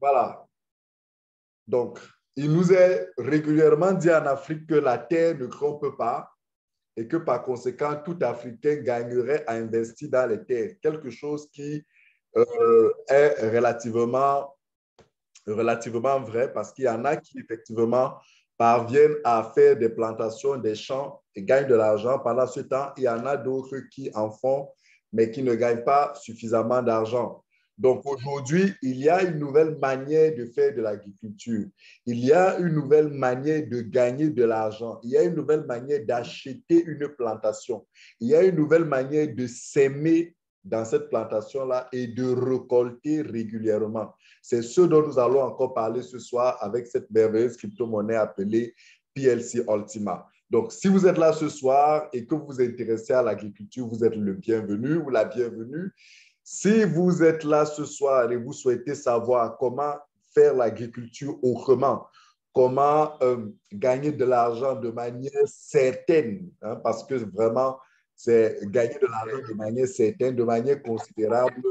Voilà. Donc, il nous est régulièrement dit en Afrique que la terre ne trompe pas et que par conséquent, tout Africain gagnerait à investir dans les terres. Quelque chose qui euh, est relativement, relativement vrai parce qu'il y en a qui effectivement parviennent à faire des plantations, des champs et gagnent de l'argent. Pendant ce temps, il y en a d'autres qui en font, mais qui ne gagnent pas suffisamment d'argent. Donc aujourd'hui, il y a une nouvelle manière de faire de l'agriculture. Il y a une nouvelle manière de gagner de l'argent. Il y a une nouvelle manière d'acheter une plantation. Il y a une nouvelle manière de s'aimer dans cette plantation-là et de récolter régulièrement. C'est ce dont nous allons encore parler ce soir avec cette merveilleuse crypto-monnaie appelée PLC Ultima. Donc, si vous êtes là ce soir et que vous vous intéressez à l'agriculture, vous êtes le bienvenu ou la bienvenue. Si vous êtes là ce soir et vous souhaitez savoir comment faire l'agriculture autrement, comment euh, gagner de l'argent de manière certaine, hein, parce que vraiment, c'est gagner de l'argent de manière certaine, de manière considérable,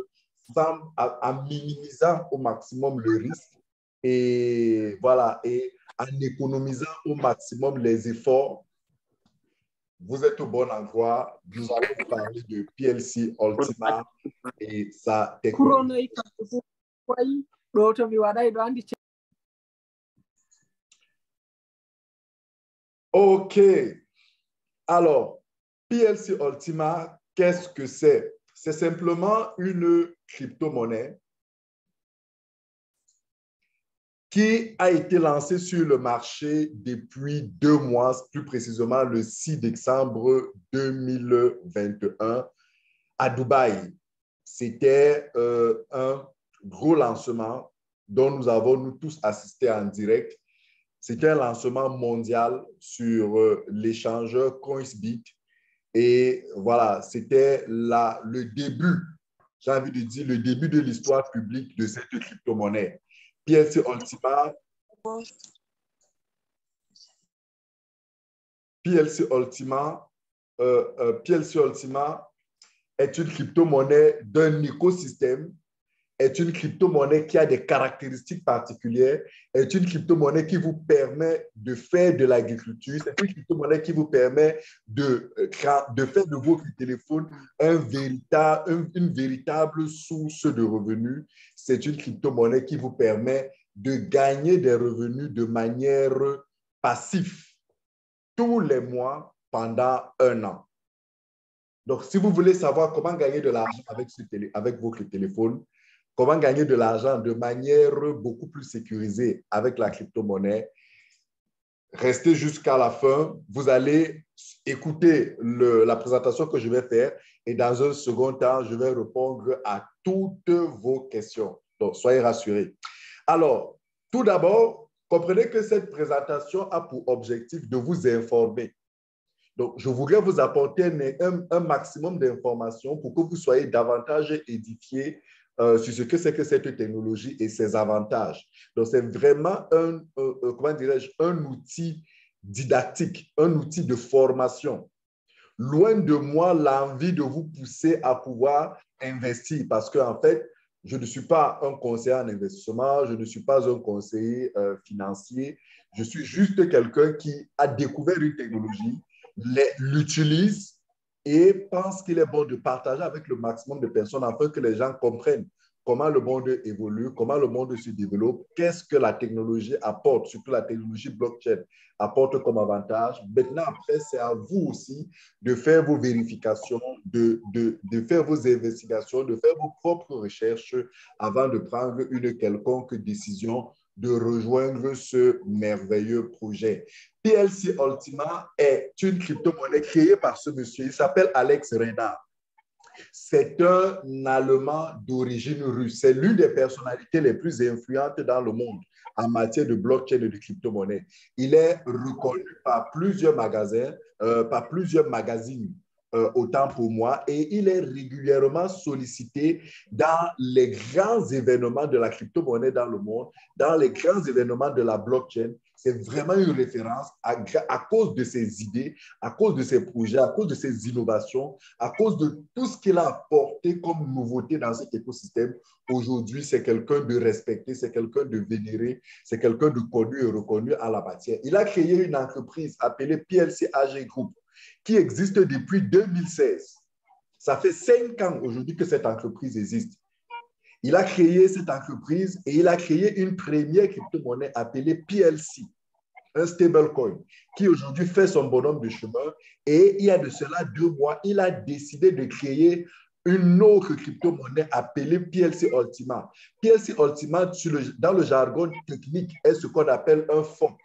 en minimisant au maximum le risque et voilà, et en économisant au maximum les efforts. Vous êtes au bon endroit. Nous allons parler de PLC Ultima et sa technologie. OK. Alors, PLC Ultima, qu'est-ce que c'est? C'est simplement une crypto-monnaie qui a été lancée sur le marché depuis deux mois, plus précisément le 6 décembre 2021 à Dubaï. C'était euh, un gros lancement dont nous avons tous assisté en direct. C'était un lancement mondial sur euh, l'échangeur Coinsbit et voilà, c'était le début, j'ai envie de dire, le début de l'histoire publique de cette crypto-monnaie. PLC Ultima, PLC Ultima, euh, euh, PLC Ultima est une crypto-monnaie d'un écosystème est une crypto-monnaie qui a des caractéristiques particulières, est une crypto-monnaie qui vous permet de faire de l'agriculture, c'est une crypto-monnaie qui vous permet de, euh, faire de votre téléphone véritable, une véritable source de revenus. C'est une crypto-monnaie qui vous permet de gagner des revenus de manière passive tous les mois pendant un an. Donc, si vous voulez savoir comment gagner de l'argent avec, votre téléphone, comment gagner de l'argent de manière beaucoup plus sécurisée avec la crypto-monnaie. Restez jusqu'à la fin. Vous allez écouter la présentation que je vais faire et dans un second temps, je vais répondre à toutes vos questions. Donc, soyez rassurés. Alors, tout d'abord, comprenez que cette présentation a pour objectif de vous informer. Donc, je voudrais vous apporter un, un maximum d'informations pour que vous soyez davantage édifiés euh, sur ce que c'est que cette technologie et ses avantages. Donc, c'est vraiment un, euh, euh, comment dirais-je, un outil didactique, un outil de formation. Loin de moi l'envie de vous pousser à pouvoir investir parce qu'en en fait, je ne suis pas un conseiller en investissement, je ne suis pas un conseiller financier, je suis juste quelqu'un qui a découvert une technologie, l'utilise et pense qu'il est bon de partager avec le maximum de personnes afin que les gens comprennent comment le monde évolue, comment le monde se développe, qu'est-ce que la technologie apporte, surtout la technologie blockchain apporte comme avantage. Maintenant, après, c'est à vous aussi de faire vos vérifications, de, de, de, faire vos investigations, de faire vos propres recherches avant de prendre une quelconque décision de rejoindre ce merveilleux projet. PLC Ultima est une crypto-monnaie créée par ce monsieur. Il s'appelle Alex Renard. C'est un Allemand d'origine russe. C'est l'une des personnalités les plus influentes dans le monde en matière de blockchain et de crypto-monnaie. Il est reconnu par plusieurs euh, par plusieurs magazines euh, autant pour moi. Et il est régulièrement sollicité dans les grands événements de la crypto-monnaie dans le monde, dans les grands événements de la blockchain. C'est vraiment une référence à, cause de ses idées, à cause de ses projets, à cause de ses innovations, à cause de tout ce qu'il a apporté comme nouveauté dans cet écosystème. Aujourd'hui, c'est quelqu'un de respecté, c'est quelqu'un de vénéré, c'est quelqu'un de connu et reconnu à la matière. Il a créé une entreprise appelée PLC AG Group qui existe depuis 2016. Ça fait cinq ans aujourd'hui que cette entreprise existe. Il a créé cette entreprise et il a créé une première crypto-monnaie appelée PLC, un stablecoin, qui aujourd'hui fait son bonhomme de chemin. Et il y a de cela deux mois, il a décidé de créer une autre crypto-monnaie appelée PLC Ultima. PLC Ultima, dans le jargon technique, est ce qu'on appelle un fonds.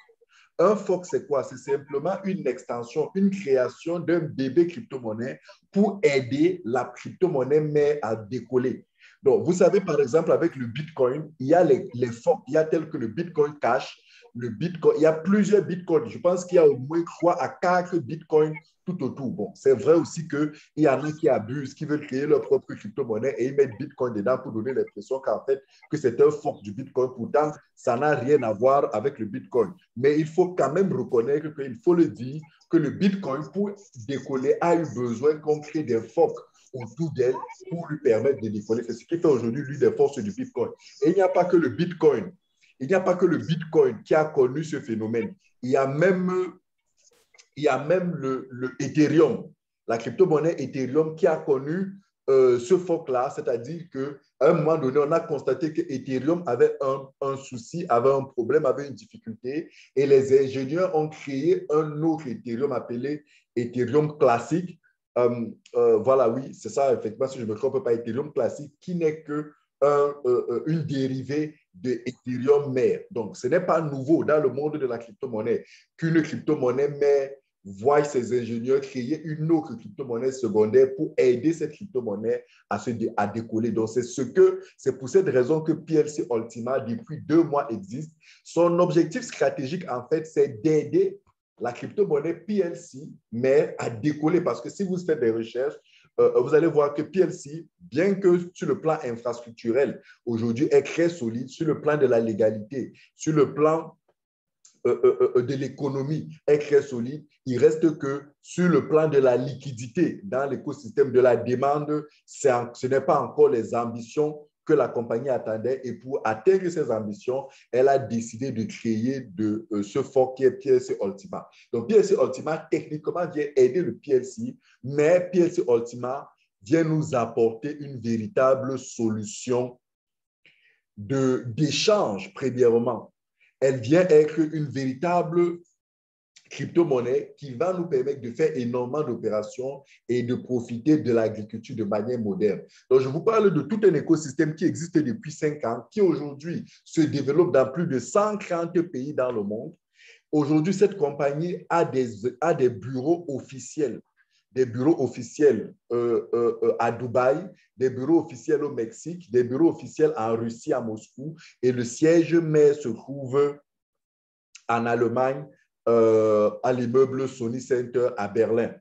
Un fork, c'est quoi? C'est simplement une extension, une création d'un bébé crypto-monnaie pour aider la crypto-monnaie mère à décoller. Donc, vous savez, par exemple, avec le Bitcoin, il y a les, les forks, il y a tel que le Bitcoin Cash, le Bitcoin, il y a plusieurs Bitcoins. Je pense qu'il y a au moins 3 à 4 Bitcoins tout autour. Bon, c'est vrai aussi qu'il y en a qui abusent, qui veulent créer leur propre crypto-monnaie et ils mettent Bitcoin dedans pour donner l'impression qu'en fait, que c'est un fork du Bitcoin. Pourtant, ça n'a rien à voir avec le Bitcoin. Mais il faut quand même reconnaître qu'il faut le dire que le Bitcoin, pour décoller, a eu besoin qu'on crée des forks autour d'elle pour lui permettre de décoller. C'est ce qui fait aujourd'hui, lui, des forces du Bitcoin. Et il n'y a pas que le Bitcoin. Il n'y a pas que le Bitcoin qui a connu ce phénomène. Il y a même il y a même le, Ethereum, la crypto-monnaie Ethereum qui a connu euh, ce foc-là, c'est-à-dire qu'à un moment donné, on a constaté que Ethereum avait un, souci, avait un problème, avait une difficulté, et les ingénieurs ont créé un autre Ethereum appelé Ethereum classique. Euh, euh, voilà, oui, c'est ça, effectivement, si je ne me trompe pas, Ethereum classique, qui n'est que un, une dérivée de Ethereum mère. Donc, ce n'est pas nouveau dans le monde de la crypto-monnaie qu'une crypto-monnaie mère voient ces ingénieurs créer une autre crypto-monnaie secondaire pour aider cette crypto-monnaie à, se à décoller. Donc, c'est ce pour cette raison que PLC Ultima, depuis deux mois, existe. Son objectif stratégique, en fait, c'est d'aider la crypto-monnaie PLC, mais à décoller. Parce que si vous faites des recherches, euh, vous allez voir que PLC, bien que sur le plan infrastructurel, aujourd'hui est très solide, sur le plan de la légalité, sur le plan euh, euh, de l'économie est très solide. Il reste que sur le plan de la liquidité dans l'écosystème de la demande, ce n'est pas encore les ambitions que la compagnie attendait. Et pour atteindre ses ambitions, elle a décidé de créer de, ce fonds qui est PLC Ultima. Donc, PLC Ultima, techniquement, vient aider le PLC, mais PLC Ultima vient nous apporter une véritable solution d'échange, premièrement, elle vient être une véritable crypto-monnaie qui va nous permettre de faire énormément d'opérations et de profiter de l'agriculture de manière moderne. Donc, je vous parle de tout un écosystème qui existe depuis cinq ans, qui aujourd'hui se développe dans plus de 130 pays dans le monde. Aujourd'hui, cette compagnie a des, a des bureaux officiels des bureaux officiels euh, euh, euh, à Dubaï, des bureaux officiels au Mexique, des bureaux officiels en Russie, à Moscou, et le siège mère se trouve en Allemagne, à l'immeuble Sony Center à Berlin.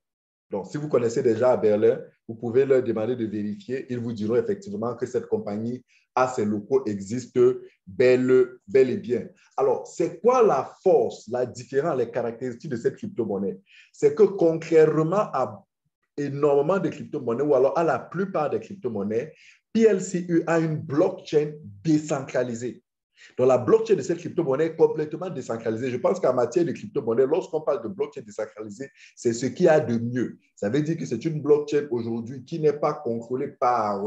Donc, si vous connaissez déjà à Berlin, vous pouvez leur demander de vérifier. Ils vous diront effectivement que cette compagnie a ses locaux, existe bel, bel et bien. Alors, c'est quoi la force, la différence, les caractéristiques de cette crypto-monnaie? C'est que concrètement à énormément de crypto-monnaies, ou alors à la plupart des crypto-monnaies, PLCU a une blockchain décentralisée. Donc, la blockchain de cette crypto-monnaie est complètement décentralisée. Je pense qu'en matière de crypto-monnaie, lorsqu'on parle de blockchain décentralisée, c'est ce qu'il y a de mieux. Ça veut dire que c'est une blockchain aujourd'hui qui n'est pas contrôlée par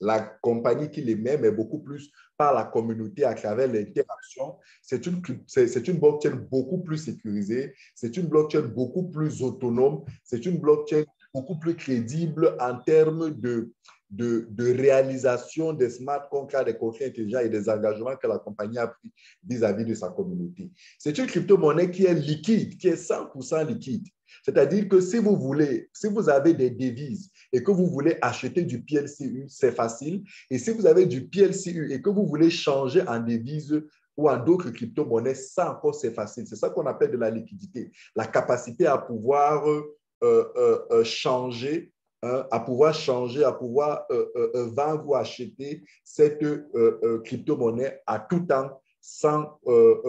la compagnie qui l'émet, mais beaucoup plus par la communauté à travers l'interaction. C'est une, c'est une blockchain beaucoup plus sécurisée, c'est une blockchain beaucoup plus autonome, c'est une blockchain beaucoup plus crédible en termes de, de, réalisation des smart contracts, des contrats intelligents et des engagements que la compagnie a pris vis-à-vis -vis de sa communauté. C'est une crypto-monnaie qui est liquide, qui est 100% liquide. C'est-à-dire que si vous voulez, si vous avez des devises et que vous voulez acheter du PLCU, c'est facile. Et si vous avez du PLCU et que vous voulez changer en devises ou en d'autres crypto-monnaies, ça encore, c'est facile. C'est ça qu'on appelle de la liquidité, la capacité à pouvoir changer, hein, à pouvoir changer, à pouvoir vendre ou acheter cette crypto-monnaie à tout temps sans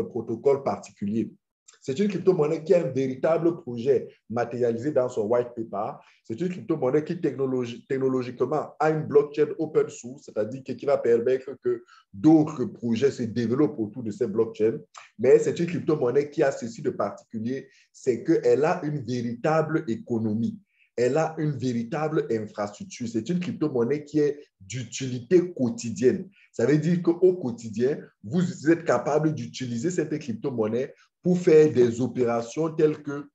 protocole particulier. C'est une crypto-monnaie qui a un véritable projet matérialisé dans son white paper. C'est une crypto-monnaie qui technologiquement a une blockchain open source, c'est-à-dire qui va permettre que d'autres projets se développent autour de ces blockchains. Mais c'est une crypto-monnaie qui a ceci de particulier, c'est qu'elle a une véritable économie elle a une véritable infrastructure. C'est une crypto-monnaie qui est d'utilité quotidienne. Ça veut dire qu'au quotidien, vous êtes capable d'utiliser cette crypto-monnaie pour faire des opérations telles que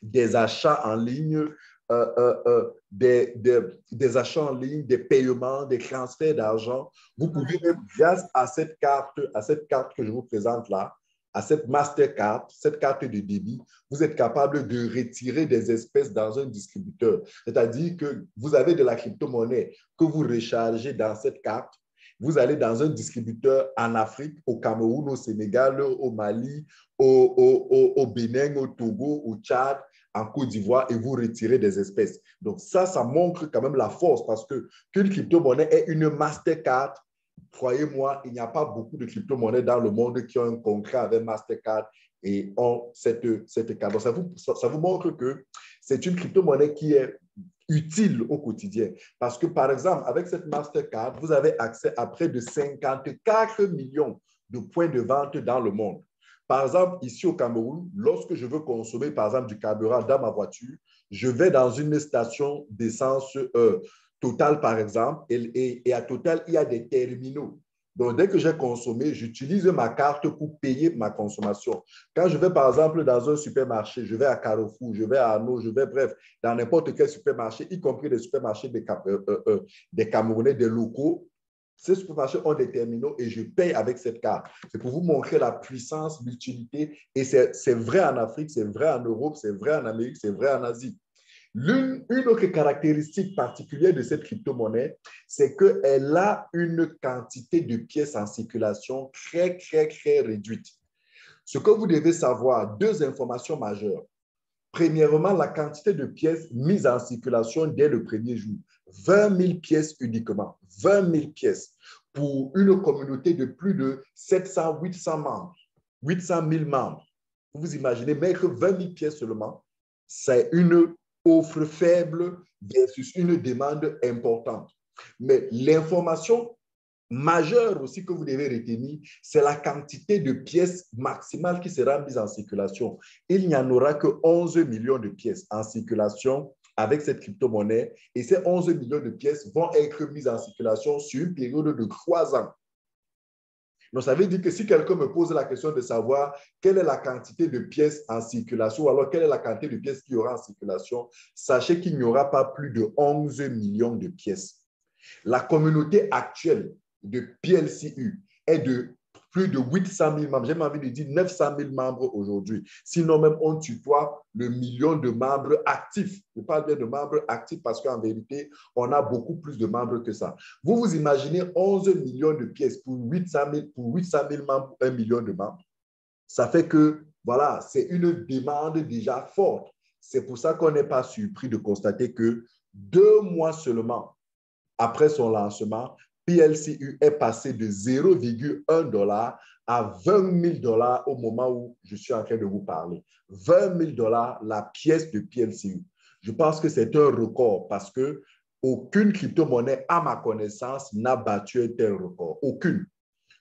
des achats en ligne, euh, euh, euh, des, des, achats en ligne, des paiements, des transferts d'argent. Vous pouvez, grâce à cette carte, à cette carte que je vous présente là, à cette Mastercard, cette carte de débit, vous êtes capable de retirer des espèces dans un distributeur. C'est-à-dire que vous avez de la crypto-monnaie que vous rechargez dans cette carte vous allez dans un distributeur en Afrique, au Cameroun, au Sénégal, au Mali, au, Bénin, au Togo, au Tchad, en Côte d'Ivoire et vous retirez des espèces. Donc ça, ça montre quand même la force parce que qu'une crypto-monnaie est une Mastercard, croyez-moi, il n'y a pas beaucoup de crypto-monnaies dans le monde qui ont un contrat avec Mastercard et ont cette, cette carte. Donc ça vous, ça vous montre que c'est une crypto-monnaie qui est utile au quotidien. Parce que, par exemple, avec cette Mastercard, vous avez accès à près de 54 millions de points de vente dans le monde. Par exemple, ici au Cameroun, lorsque je veux consommer, par exemple, du carburant dans ma voiture, je vais dans une station d'essence euh, Total, par exemple, et, à Total, il y a des terminaux donc, dès que j'ai consommé, j'utilise ma carte pour payer ma consommation. Quand je vais, par exemple, dans un supermarché, je vais à Carrefour, je vais à Anneau, je vais, bref, dans n'importe quel supermarché, y compris les supermarchés des, euh, euh, euh, des Camerounais, des locaux, ces supermarchés ont des terminaux et je paye avec cette carte. C'est pour vous montrer la puissance, l'utilité. Et c'est vrai en Afrique, c'est vrai en Europe, c'est vrai en Amérique, c'est vrai en Asie. Une autre caractéristique particulière de cette crypto-monnaie, c'est qu'elle a une quantité de pièces en circulation très, très, très réduite. Ce que vous devez savoir, deux informations majeures. Premièrement, la quantité de pièces mises en circulation dès le premier jour. 20 000 pièces uniquement. 20 000 pièces pour une communauté de plus de 700, 800 membres. 800 000 membres. Vous vous imaginez, mettre 20 000 pièces seulement, c'est une offre faible versus une demande importante. Mais l'information majeure aussi que vous devez retenir, c'est la quantité de pièces maximales qui sera mise en circulation. Il n'y en aura que 11 millions de pièces en circulation avec cette crypto-monnaie et ces 11 millions de pièces vont être mises en circulation sur une période de trois ans. Donc, ça veut dire que si quelqu'un me pose la question de savoir quelle est la quantité de pièces en circulation, ou alors quelle est la quantité de pièces qu'il y aura en circulation, sachez qu'il n'y aura pas plus de 11 millions de pièces. La communauté actuelle de PLCU est de plus de 800 000 membres. J'ai envie de dire 900 000 membres aujourd'hui. Sinon, même on tutoie le million de membres actifs. Je parle bien de membres actifs parce qu'en vérité, on a beaucoup plus de membres que ça. Vous vous imaginez 11 millions de pièces pour 800 000, pour 800 000 membres, 1 million de membres. Ça fait que, voilà, c'est une demande déjà forte. C'est pour ça qu'on n'est pas surpris de constater que deux mois seulement après son lancement, PLCU est passé de 0,1 dollar à 20 000 dollars au moment où je suis en train de vous parler. 20 000 dollars la pièce de PLCU. Je pense que c'est un record parce que aucune crypto-monnaie, à ma connaissance, n'a battu un tel record. Aucune.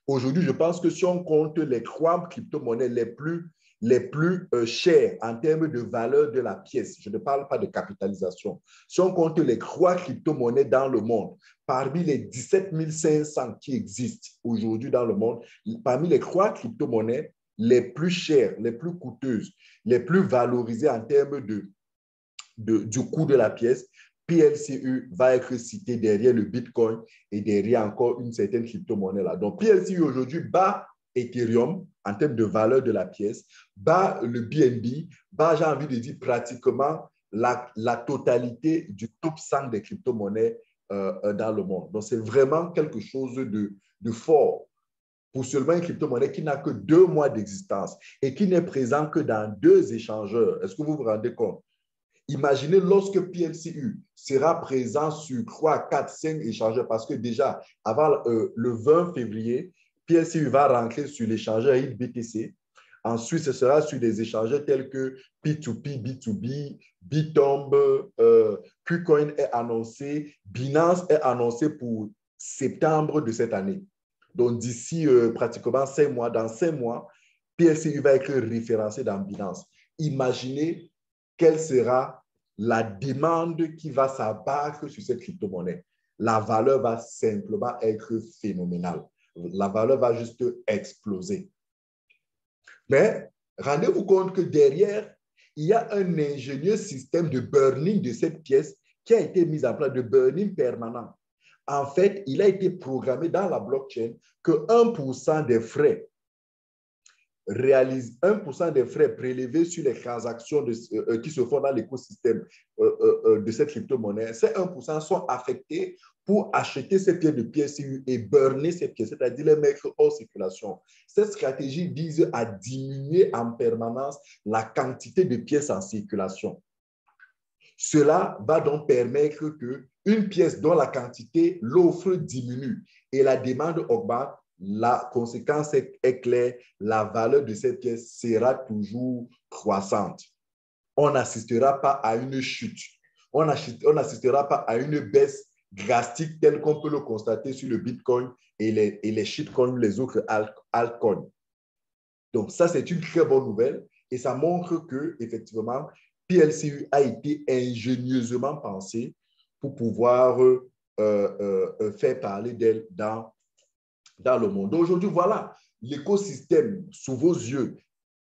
Aujourd'hui, je pense que si on compte les trois crypto-monnaies les plus les plus euh, chers en termes de valeur de la pièce. Je ne parle pas de capitalisation. Si on compte les trois crypto-monnaies dans le monde, parmi les 17 500 qui existent aujourd'hui dans le monde, parmi les trois crypto-monnaies les plus chères, les plus coûteuses, les plus valorisées en termes de, du coût de la pièce, PLCU va être cité derrière le Bitcoin et derrière encore une certaine crypto-monnaie là. Donc, PLCU aujourd'hui bat Ethereum en termes de valeur de la pièce, bat le BNB, bat, j'ai envie de dire, pratiquement la, la totalité du top 100 des crypto-monnaies euh, euh, dans le monde. Donc, c'est vraiment quelque chose de, de fort pour seulement une crypto-monnaie qui n'a que deux mois d'existence et qui n'est présent que dans deux échangeurs. Est-ce que vous vous rendez compte? Imaginez lorsque PLCU sera présent sur 3, 4, 5 échangeurs, parce que déjà, avant euh, le 20 février, PLCU va rentrer sur l'échangeur BTC. Ensuite, ce sera sur des échangeurs tels que P2P, B2B, Bitomb, euh, KuCoin est annoncé, Binance est annoncé pour septembre de cette année. Donc, d'ici euh, pratiquement cinq mois, dans cinq mois, PLCU va être référencé dans Binance. Imaginez quelle sera la demande qui va s'abattre sur cette crypto-monnaie. La valeur va simplement être phénoménale. La valeur va juste exploser. Mais rendez-vous compte que derrière, il y a un ingénieux système de burning de cette pièce qui a été mis en place, de burning permanent. En fait, il a été programmé dans la blockchain que 1% des frais réalise 1% des frais prélevés sur les transactions euh, euh, qui se font dans l'écosystème euh, de cette crypto-monnaie, ces 1% sont affectés pour acheter ces pièces de pièces et burner ces pièces, c'est-à-dire les mettre hors circulation. Cette stratégie vise à diminuer en permanence la quantité de pièces en circulation. Cela va donc permettre que une pièce dont la quantité, l'offre diminue et la demande augmente la conséquence est, claire, la valeur de cette pièce sera toujours croissante. On n'assistera pas à une chute. On n'assistera pas à une baisse drastique telle qu'on peut le constater sur le Bitcoin et les, et les shitcoins, les autres altcoins. Donc, ça, c'est une très bonne nouvelle et ça montre que, effectivement, PLCU a été ingénieusement pensé pour pouvoir euh, euh, euh, faire parler d'elle dans dans le monde. Aujourd'hui, voilà l'écosystème sous vos yeux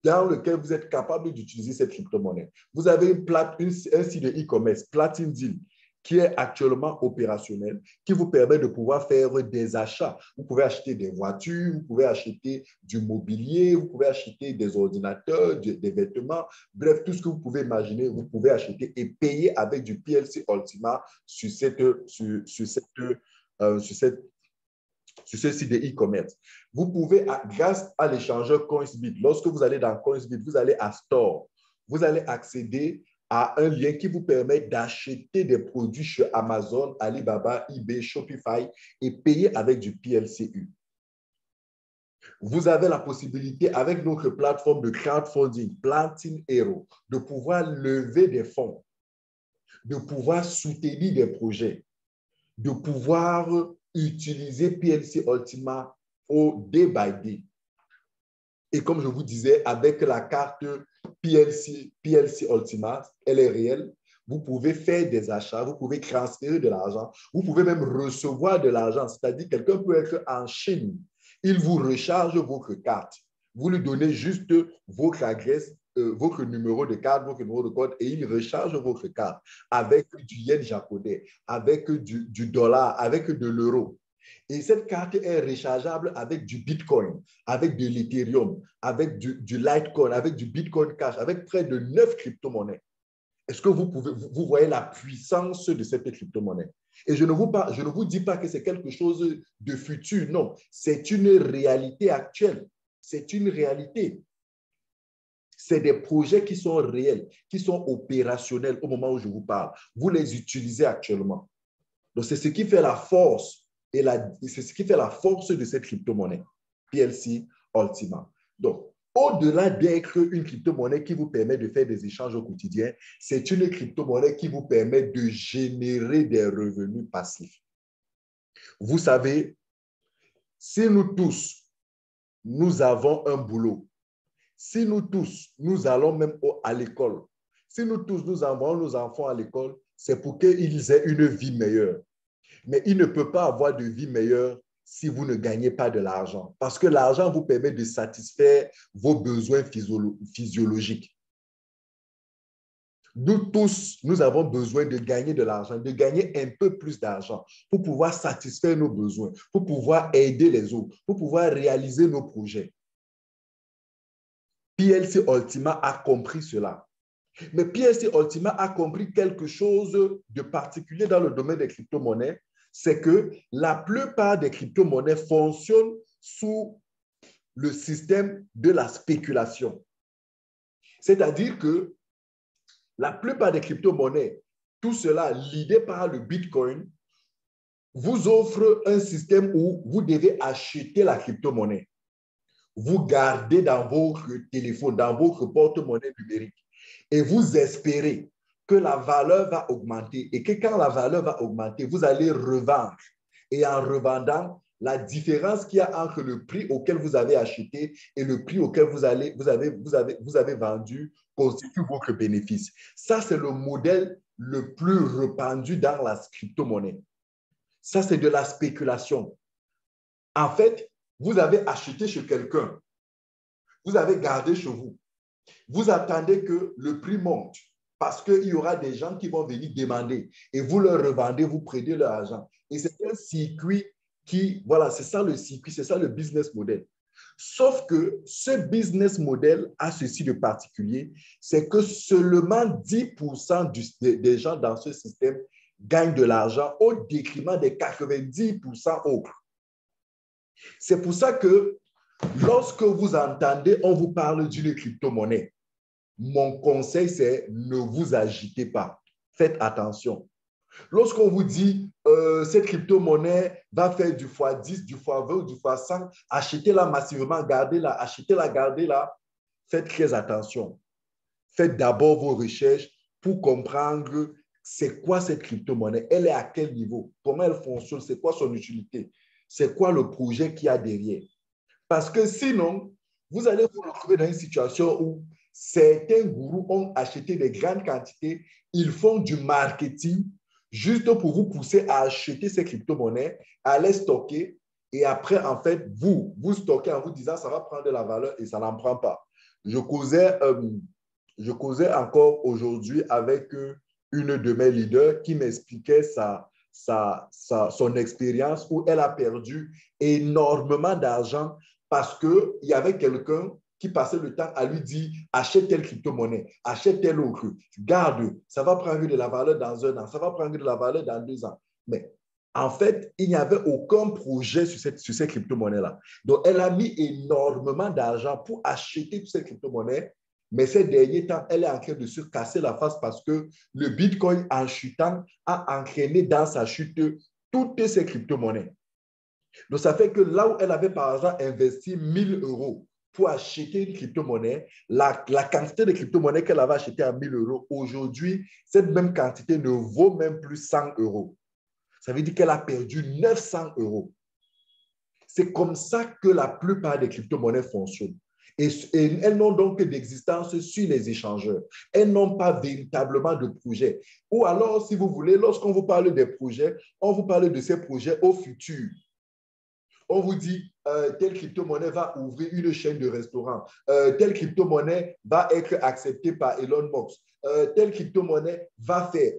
dans lequel vous êtes capable d'utiliser cette crypto-monnaie. Vous avez une plate, un site de e-commerce, Platin Deal, qui est actuellement opérationnel, qui vous permet de pouvoir faire des achats. Vous pouvez acheter des voitures, vous pouvez acheter du mobilier, vous pouvez acheter des ordinateurs, des vêtements, bref, tout ce que vous pouvez imaginer, vous pouvez acheter et payer avec du PLC Ultima sur cette, sur, cette, euh, sur cette sur ce site de e-commerce. Vous pouvez, grâce à l'échangeur Coinsbit, lorsque vous allez dans Coinsbit, vous allez à Store, vous allez accéder à un lien qui vous permet d'acheter des produits chez Amazon, Alibaba, eBay, Shopify et payer avec du PLCU. Vous avez la possibilité, avec notre plateforme de crowdfunding, Planting Hero, de pouvoir lever des fonds, de pouvoir soutenir des projets, de pouvoir utiliser PLC Ultima au day by day. Et comme je vous disais, avec la carte PLC, PLC Ultima, elle est réelle. Vous pouvez faire des achats, vous pouvez transférer de l'argent, vous pouvez même recevoir de l'argent. C'est-à-dire, quelqu'un peut être en Chine, il vous recharge votre carte. Vous lui donnez juste votre adresse euh, votre numéro de carte, votre numéro de code et il recharge votre carte avec du yen japonais, avec du dollar, avec de l'euro. Et cette carte est rechargeable avec du Bitcoin, avec de l'Ethereum, avec du, Litecoin, avec du Bitcoin Cash, avec près de neuf crypto-monnaies. Est-ce que vous, pouvez, vous voyez la puissance de cette crypto-monnaie? Et je ne, vous je ne vous dis pas que c'est quelque chose de futur, non, c'est une réalité actuelle. C'est une réalité. C'est des projets qui sont réels, qui sont opérationnels au moment où je vous parle. Vous les utilisez actuellement. Donc, c'est ce qui fait la force et c'est ce qui fait la force de cette crypto-monnaie, PLC Ultima. Donc, au-delà d'être une crypto-monnaie qui vous permet de faire des échanges au quotidien, c'est une crypto-monnaie qui vous permet de générer des revenus passifs. Vous savez, si nous tous, nous avons un boulot, si nous tous, nous allons même à l'école, si nous tous, nous envoyons nos enfants à l'école, c'est pour qu'ils aient une vie meilleure. Mais il ne peut pas avoir de vie meilleure si vous ne gagnez pas de l'argent. Parce que l'argent vous permet de satisfaire vos besoins physiologiques. Nous tous, nous avons besoin de gagner de l'argent, de gagner un peu plus d'argent pour pouvoir satisfaire nos besoins, pour pouvoir aider les autres, pour pouvoir réaliser nos projets. PLC Ultima a compris cela. Mais PLC Ultima a compris quelque chose de particulier dans le domaine des crypto-monnaies, c'est que la plupart des crypto-monnaies fonctionnent sous le système de la spéculation. C'est-à-dire que la plupart des crypto-monnaies, tout cela l'idée par le Bitcoin, vous offre un système où vous devez acheter la crypto-monnaie. Vous gardez dans votre téléphone, dans votre porte-monnaie numérique et vous espérez que la valeur va augmenter et que quand la valeur va augmenter, vous allez revendre. Et en revendant, la différence qu'il y a entre le prix auquel vous avez acheté et le prix auquel vous, allez, vous, avez, vous, avez, vous avez vendu constitue votre bénéfice. Ça, c'est le modèle le plus répandu dans la crypto-monnaie. Ça, c'est de la spéculation. En fait, vous avez acheté chez quelqu'un. Vous avez gardé chez vous. Vous attendez que le prix monte parce qu'il y aura des gens qui vont venir demander et vous leur revendez, vous prenez leur argent. Et c'est un circuit qui, voilà, c'est ça le circuit, c'est ça le business model. Sauf que ce business model a ceci de particulier, c'est que seulement 10% des gens dans ce système gagnent de l'argent au détriment des 90% autres. C'est pour ça que lorsque vous entendez, on vous parle d'une crypto-monnaie, mon conseil, c'est ne vous agitez pas. Faites attention. Lorsqu'on vous dit euh, cette crypto-monnaie va faire du x10, du x20 du x100, achetez-la massivement, gardez-la, achetez-la, gardez-la. Faites très attention. Faites d'abord vos recherches pour comprendre c'est quoi cette crypto-monnaie, elle est à quel niveau, comment elle fonctionne, c'est quoi son utilité, c'est quoi le projet qu'il y a derrière? Parce que sinon, vous allez vous retrouver dans une situation où certains gourous ont acheté des grandes quantités, ils font du marketing juste pour vous pousser à acheter ces crypto-monnaies, à les stocker, et après, en fait, vous, vous stockez en vous disant ça va prendre de la valeur et ça n'en prend pas. Je causais, euh, je causais encore aujourd'hui avec euh, une de mes leaders qui m'expliquait sa, sa, son expérience où elle a perdu énormément d'argent parce qu'il y avait quelqu'un qui passait le temps à lui dire achète telle crypto-monnaie, achète telle autre, garde, ça va prendre de la valeur dans un an, ça va prendre de la valeur dans deux ans. Mais en fait, il n'y avait aucun projet sur sur cette crypto-monnaie-là. Donc, elle a mis énormément d'argent pour acheter toutes ces crypto-monnaies, mais ces derniers temps, elle est en train de se casser la face parce que le Bitcoin, en chutant, a entraîné dans sa chute toutes ces crypto-monnaies. Donc, ça fait que là où elle avait, par exemple, investi 1000 euros pour acheter une crypto-monnaie, la, la, quantité de crypto-monnaie qu'elle avait achetée à 1000 euros, aujourd'hui, cette même quantité ne vaut même plus 100 euros. Ça veut dire qu'elle a perdu 900 euros. C'est comme ça que la plupart des crypto-monnaies fonctionnent. Et, et elles n'ont donc que d'existence sur les échangeurs. Elles n'ont pas véritablement de projet. Ou alors, si vous voulez, lorsqu'on vous parle des projets, on vous parle de ces projets au futur on vous dit euh, telle crypto-monnaie va ouvrir une chaîne de restaurants, euh, telle crypto-monnaie va être acceptée par Elon Musk, euh, telle crypto-monnaie va faire.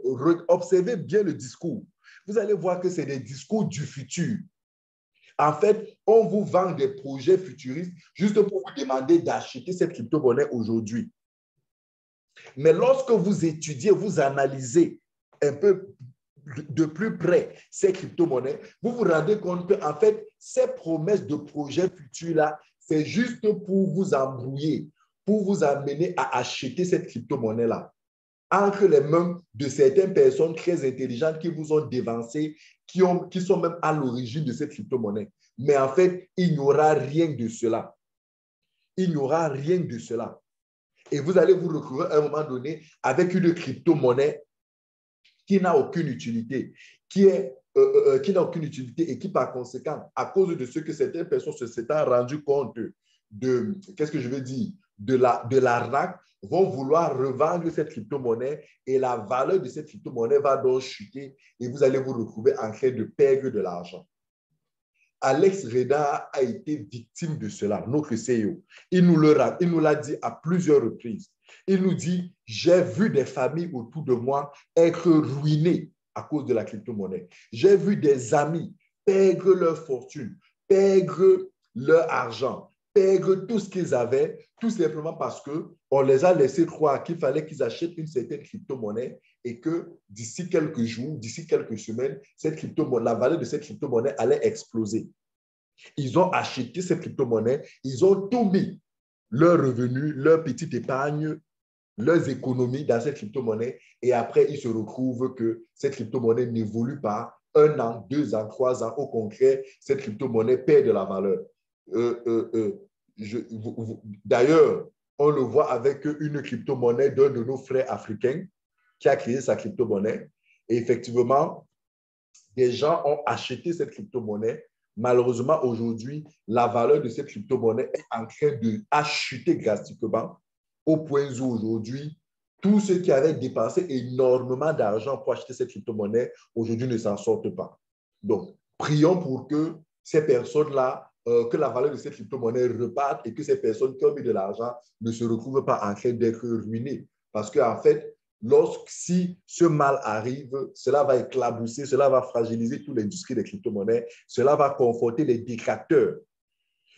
Observez bien le discours. Vous allez voir que c'est des discours du futur. En fait, on vous vend des projets futuristes juste pour vous demander d'acheter cette crypto-monnaie aujourd'hui. Mais lorsque vous étudiez, vous analysez un peu de plus près ces crypto-monnaies, vous vous rendez compte qu'en fait, ces promesses de projets futurs-là, c'est juste pour vous embrouiller, pour vous amener à acheter cette crypto-monnaie-là entre les mains de certaines personnes très intelligentes qui vous ont dévancé, qui, qui sont même à l'origine de cette crypto-monnaie. Mais en fait, il n'y aura rien de cela. Il n'y aura rien de cela. Et vous allez vous retrouver à un moment donné avec une crypto-monnaie qui n'a aucune utilité, qui est euh, euh, euh, qui n'a aucune utilité et qui, par conséquent, à cause de ce que certaines personnes se sont rendues compte de, qu'est-ce que je veux dire, de la de l'arnaque, vont vouloir revendre cette crypto-monnaie et la valeur de cette crypto-monnaie va donc chuter et vous allez vous retrouver en train de perdre de l'argent. Alex Reda a été victime de cela, notre CEO. Il nous l'a dit à plusieurs reprises. Il nous dit, j'ai vu des familles autour de moi être ruinées à cause de la crypto-monnaie. J'ai vu des amis perdre leur fortune, perdre leur argent, perdre tout ce qu'ils avaient, tout simplement parce qu'on les a laissés croire qu'il fallait qu'ils achètent une certaine crypto-monnaie et que d'ici quelques jours, d'ici quelques semaines, cette crypto la valeur de cette crypto-monnaie allait exploser. Ils ont acheté cette crypto-monnaie, ils ont tout mis, leur revenu, leur petite épargne leurs économies dans cette crypto-monnaie et après, ils se retrouvent que cette crypto-monnaie n'évolue pas un an, deux ans, trois ans. Au concret, cette crypto-monnaie perd de la valeur. Euh, euh, euh, d'ailleurs, on le voit avec une crypto-monnaie d'un de nos frères africains qui a créé sa crypto-monnaie. Et effectivement, des gens ont acheté cette crypto-monnaie. Malheureusement, aujourd'hui, la valeur de cette crypto-monnaie est en train de chuter drastiquement au point où aujourd'hui, tous ceux qui avaient dépensé énormément d'argent pour acheter cette crypto-monnaie, aujourd'hui ne s'en sortent pas. Donc, prions pour que ces personnes-là, euh, que la valeur de cette crypto-monnaie reparte et que ces personnes qui ont mis de l'argent ne se retrouvent pas en train d'être ruinées. Parce qu'en en fait, lorsque si ce mal arrive, cela va éclabousser, cela va fragiliser toute l'industrie des crypto-monnaies, cela va conforter les détracteurs.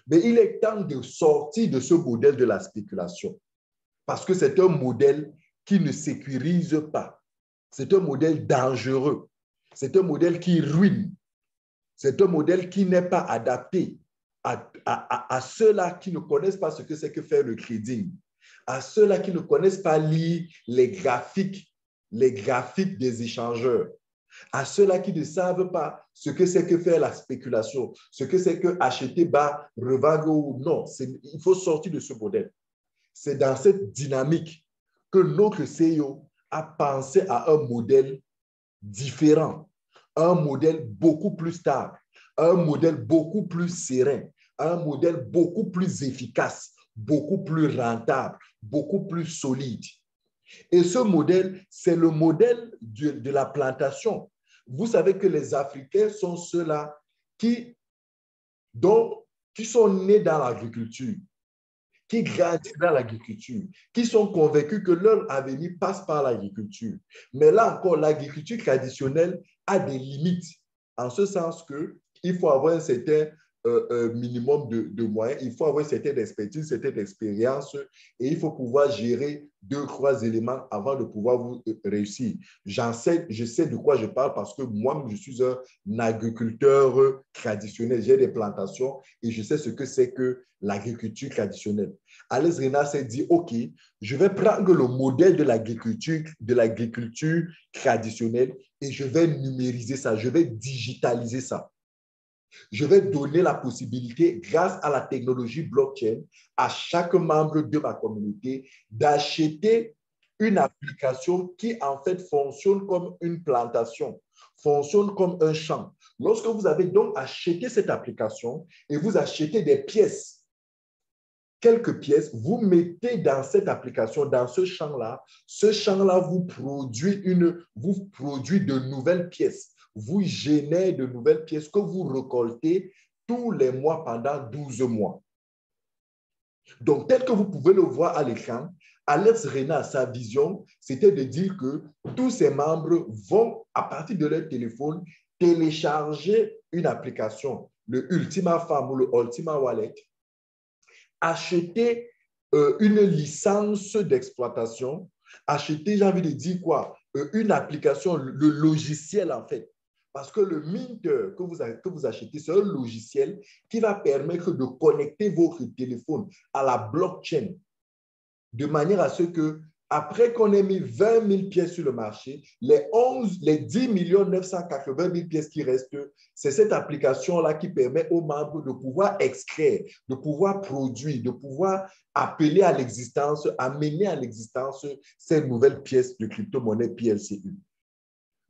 Mais il est temps de sortir de ce modèle de la spéculation parce que c'est un modèle qui ne sécurise pas. C'est un modèle dangereux. C'est un modèle qui ruine. C'est un modèle qui n'est pas adapté à, à, ceux-là qui ne connaissent pas ce que c'est que faire le crédit, à ceux-là qui ne connaissent pas lire les graphiques, les graphiques des échangeurs, à ceux-là qui ne savent pas ce que c'est que faire la spéculation, ce que c'est que acheter bas, revendre ou non. Il faut sortir de ce modèle. C'est dans cette dynamique que notre CEO a pensé à un modèle différent, un modèle beaucoup plus stable, un modèle beaucoup plus serein, un modèle beaucoup plus efficace, beaucoup plus rentable, beaucoup plus solide. Et ce modèle, c'est le modèle de, la plantation. Vous savez que les Africains sont ceux-là qui, qui sont nés dans l'agriculture, qui grandissent dans l'agriculture, qui sont convaincus que leur avenir passe par l'agriculture. Mais là encore, l'agriculture traditionnelle a des limites, en ce sens qu'il faut avoir un certain euh, minimum de, moyens, il faut avoir certaine expertise, certaine expérience et il faut pouvoir gérer deux, trois éléments avant de pouvoir vous euh, réussir. J'en sais, je sais de quoi je parle parce que moi, je suis un agriculteur traditionnel. J'ai des plantations et je sais ce que c'est que l'agriculture traditionnelle. Alex Renard s'est dit, OK, je vais prendre le modèle de l'agriculture, de l'agriculture traditionnelle et je vais numériser ça, je vais digitaliser ça. Je vais donner la possibilité, grâce à la technologie blockchain, à chaque membre de ma communauté d'acheter une application qui en fait fonctionne comme une plantation, fonctionne comme un champ. Lorsque vous avez donc acheté cette application et vous achetez des pièces, quelques pièces, vous mettez dans cette application, dans ce champ-là, ce champ-là vous produit de nouvelles pièces vous génère de nouvelles pièces que vous récoltez tous les mois pendant 12 mois. Donc, tel que vous pouvez le voir à l'écran, Alex Rena, sa vision, c'était de dire que tous ses membres vont, à partir de leur téléphone, télécharger une application, le Ultima Farm ou le Ultima Wallet, acheter euh, une licence d'exploitation, acheter, j'ai envie de dire quoi, euh, une application, le logiciel en fait, parce que le vous, que vous achetez, c'est un logiciel qui va permettre de connecter votre téléphone à la blockchain de manière à ce que, après qu'on ait mis 20 000 pièces sur le marché, les, 11, les 10 980 000 pièces qui restent, c'est cette application-là qui permet aux membres de pouvoir extraire, de pouvoir produire, de pouvoir appeler à l'existence, amener à l'existence ces nouvelles pièces de crypto-monnaie PLCU.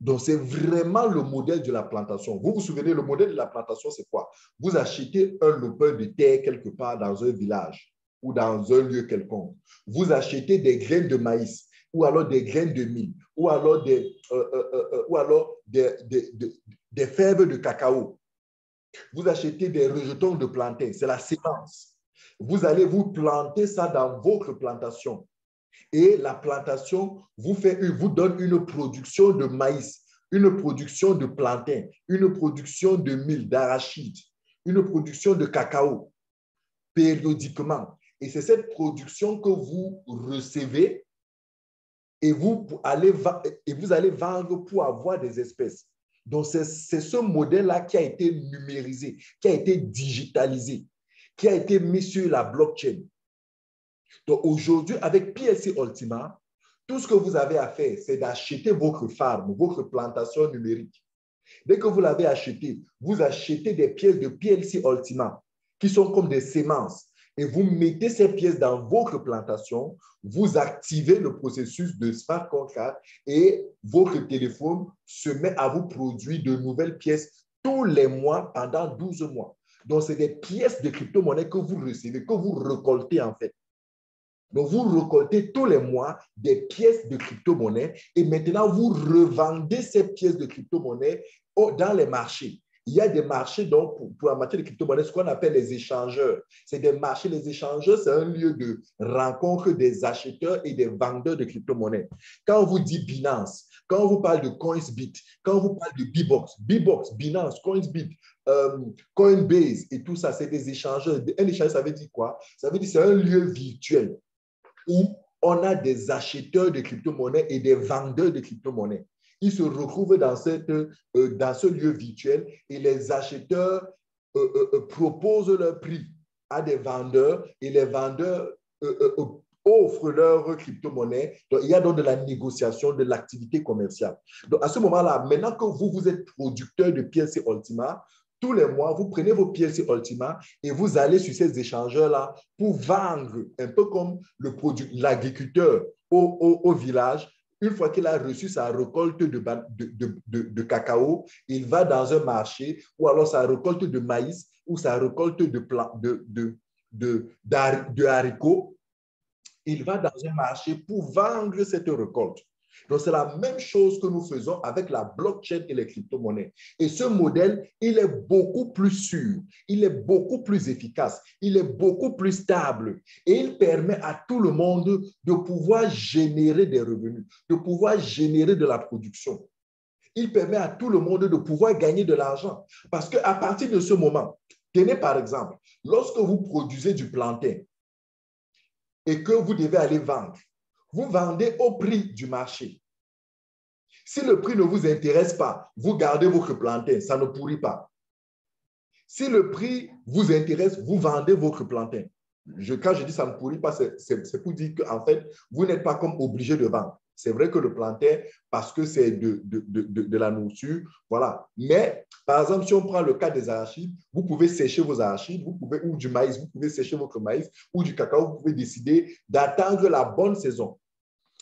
Donc, c'est vraiment le modèle de la plantation. Vous vous souvenez, le modèle de la plantation, c'est quoi? Vous achetez un lopin de terre quelque part dans un village ou dans un lieu quelconque. Vous achetez des graines de maïs ou alors des graines de mil ou alors des, euh, euh, euh, ou alors des, des, fèves de cacao. Vous achetez des rejetons de plantain, c'est la sémence. Vous allez vous planter ça dans votre plantation. Et la plantation vous, fait, vous donne une production de maïs, une production de plantain, une production de mil, d'arachide, une production de cacao périodiquement. Et c'est cette production que vous recevez et vous allez, et vous allez vendre pour avoir des espèces. Donc, c'est ce modèle-là qui a été numérisé, qui a été digitalisé, qui a été mis sur la blockchain. Donc aujourd'hui, avec PLC Ultima, tout ce que vous avez à faire, c'est d'acheter votre farm, votre plantation numérique. Dès que vous l'avez acheté, vous achetez des pièces de PLC Ultima qui sont comme des semences et vous mettez ces pièces dans votre plantation, vous activez le processus de smart contract et votre téléphone se met à vous produire de nouvelles pièces tous les mois pendant 12 mois. Donc, c'est des pièces de crypto-monnaie que vous recevez, que vous récoltez en fait. Donc, vous récoltez tous les mois des pièces de crypto-monnaie et maintenant, vous revendez ces pièces de crypto-monnaie dans les marchés. Il y a des marchés, donc, pour, la matière de crypto-monnaie, ce qu'on appelle les échangeurs. C'est des marchés. Les échangeurs, c'est un lieu de rencontre des acheteurs et des vendeurs de crypto-monnaie. Quand on vous dit Binance, quand on vous parle de Coinsbit, quand on vous parle de Bbox, Bbox, Binance, Coinsbit, euh, Coinbase et tout ça, c'est des échangeurs. Un échangeur, ça veut dire quoi? Ça veut dire que c'est un lieu virtuel où on a des acheteurs de crypto-monnaie et des vendeurs de crypto-monnaie ils se retrouvent dans, cette, euh, dans ce lieu virtuel et les acheteurs euh, euh, proposent leur prix à des vendeurs et les vendeurs offrent leur crypto-monnaie. il y a donc de la négociation, de l'activité commerciale. Donc, à ce moment-là, maintenant que vous, vous êtes producteur de pièces Ultima, tous les mois, vous prenez vos pièces Ultima et vous allez sur ces échangeurs-là pour vendre, un peu comme l'agriculteur au, au, village, une fois qu'il a reçu sa récolte de, de, de, cacao, il va dans un marché ou alors sa récolte de maïs ou sa récolte de, haricots. Il va dans un marché pour vendre cette récolte. Donc, c'est la même chose que nous faisons avec la blockchain et les crypto-monnaies. Et ce modèle, il est beaucoup plus sûr, il est beaucoup plus efficace, il est beaucoup plus stable et il permet à tout le monde de pouvoir générer des revenus, de pouvoir générer de la production. Il permet à tout le monde de pouvoir gagner de l'argent. Parce qu'à partir de ce moment, tenez par exemple, lorsque vous produisez du plantain et que vous devez aller vendre, vous vendez au prix du marché. Si le prix ne vous intéresse pas, vous gardez votre plantain, ça ne pourrit pas. Si le prix vous intéresse, vous vendez votre plantain. Quand je dis ça ne pourrit pas, c'est pour dire qu'en fait, vous n'êtes pas comme obligé de vendre. C'est vrai que le plantain, parce que c'est de, de, de, de, la nourriture, voilà. Mais, par exemple, si on prend le cas des arachides, vous pouvez sécher vos arachides, vous pouvez, ou du maïs, vous pouvez sécher votre maïs, ou du cacao, vous pouvez décider d'attendre la bonne saison.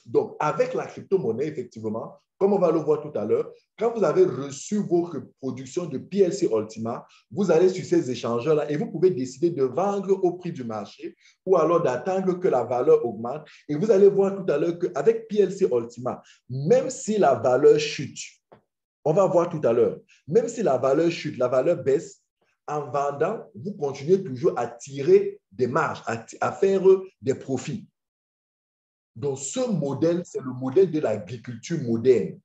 Donc, avec la crypto-monnaie, effectivement, comme on va le voir tout à l'heure, quand vous avez reçu votre production de PLC Ultima, vous allez sur ces échangeurs-là et vous pouvez décider de vendre au prix du marché ou alors d'attendre que la valeur augmente. Et vous allez voir tout à l'heure qu'avec PLC Ultima, même si la valeur chute, on va voir tout à l'heure, même si la valeur chute, la valeur baisse, en vendant, vous continuez toujours à tirer des marges, à faire des profits. Donc, ce modèle, c'est le modèle de l'agriculture moderne.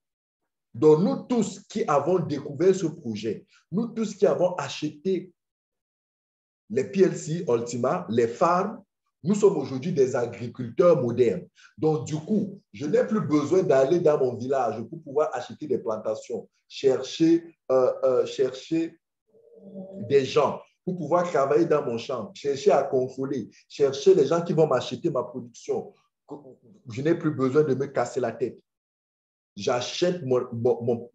Donc, nous tous qui avons découvert ce projet, nous tous qui avons acheté les PLC Ultima, les farms, nous sommes aujourd'hui des agriculteurs modernes. Donc, du coup, je n'ai plus besoin d'aller dans mon village pour pouvoir acheter des plantations, chercher, euh, euh, chercher des gens pour pouvoir travailler dans mon champ, chercher à contrôler, chercher les gens qui vont m'acheter ma production, je n'ai plus besoin de me casser la tête. J'achète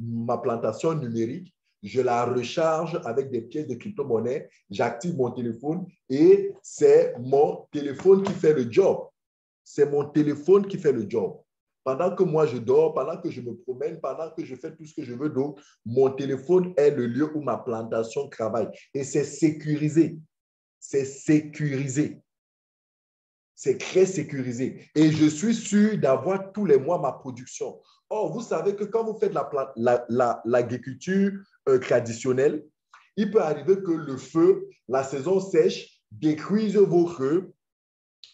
ma plantation numérique, je la recharge avec des pièces de crypto-monnaie, j'active mon téléphone et c'est mon téléphone qui fait le job. C'est mon téléphone qui fait le job. Pendant que moi je dors, pendant que je me promène, pendant que je fais tout ce que je veux, donc mon téléphone est le lieu où ma plantation travaille. Et c'est sécurisé. C'est sécurisé. C'est très sécurisé. Et je suis sûr d'avoir tous les mois ma production. Or, vous savez que quand vous faites l'agriculture la, euh, traditionnelle, il peut arriver que le feu, la saison sèche, détruise votre,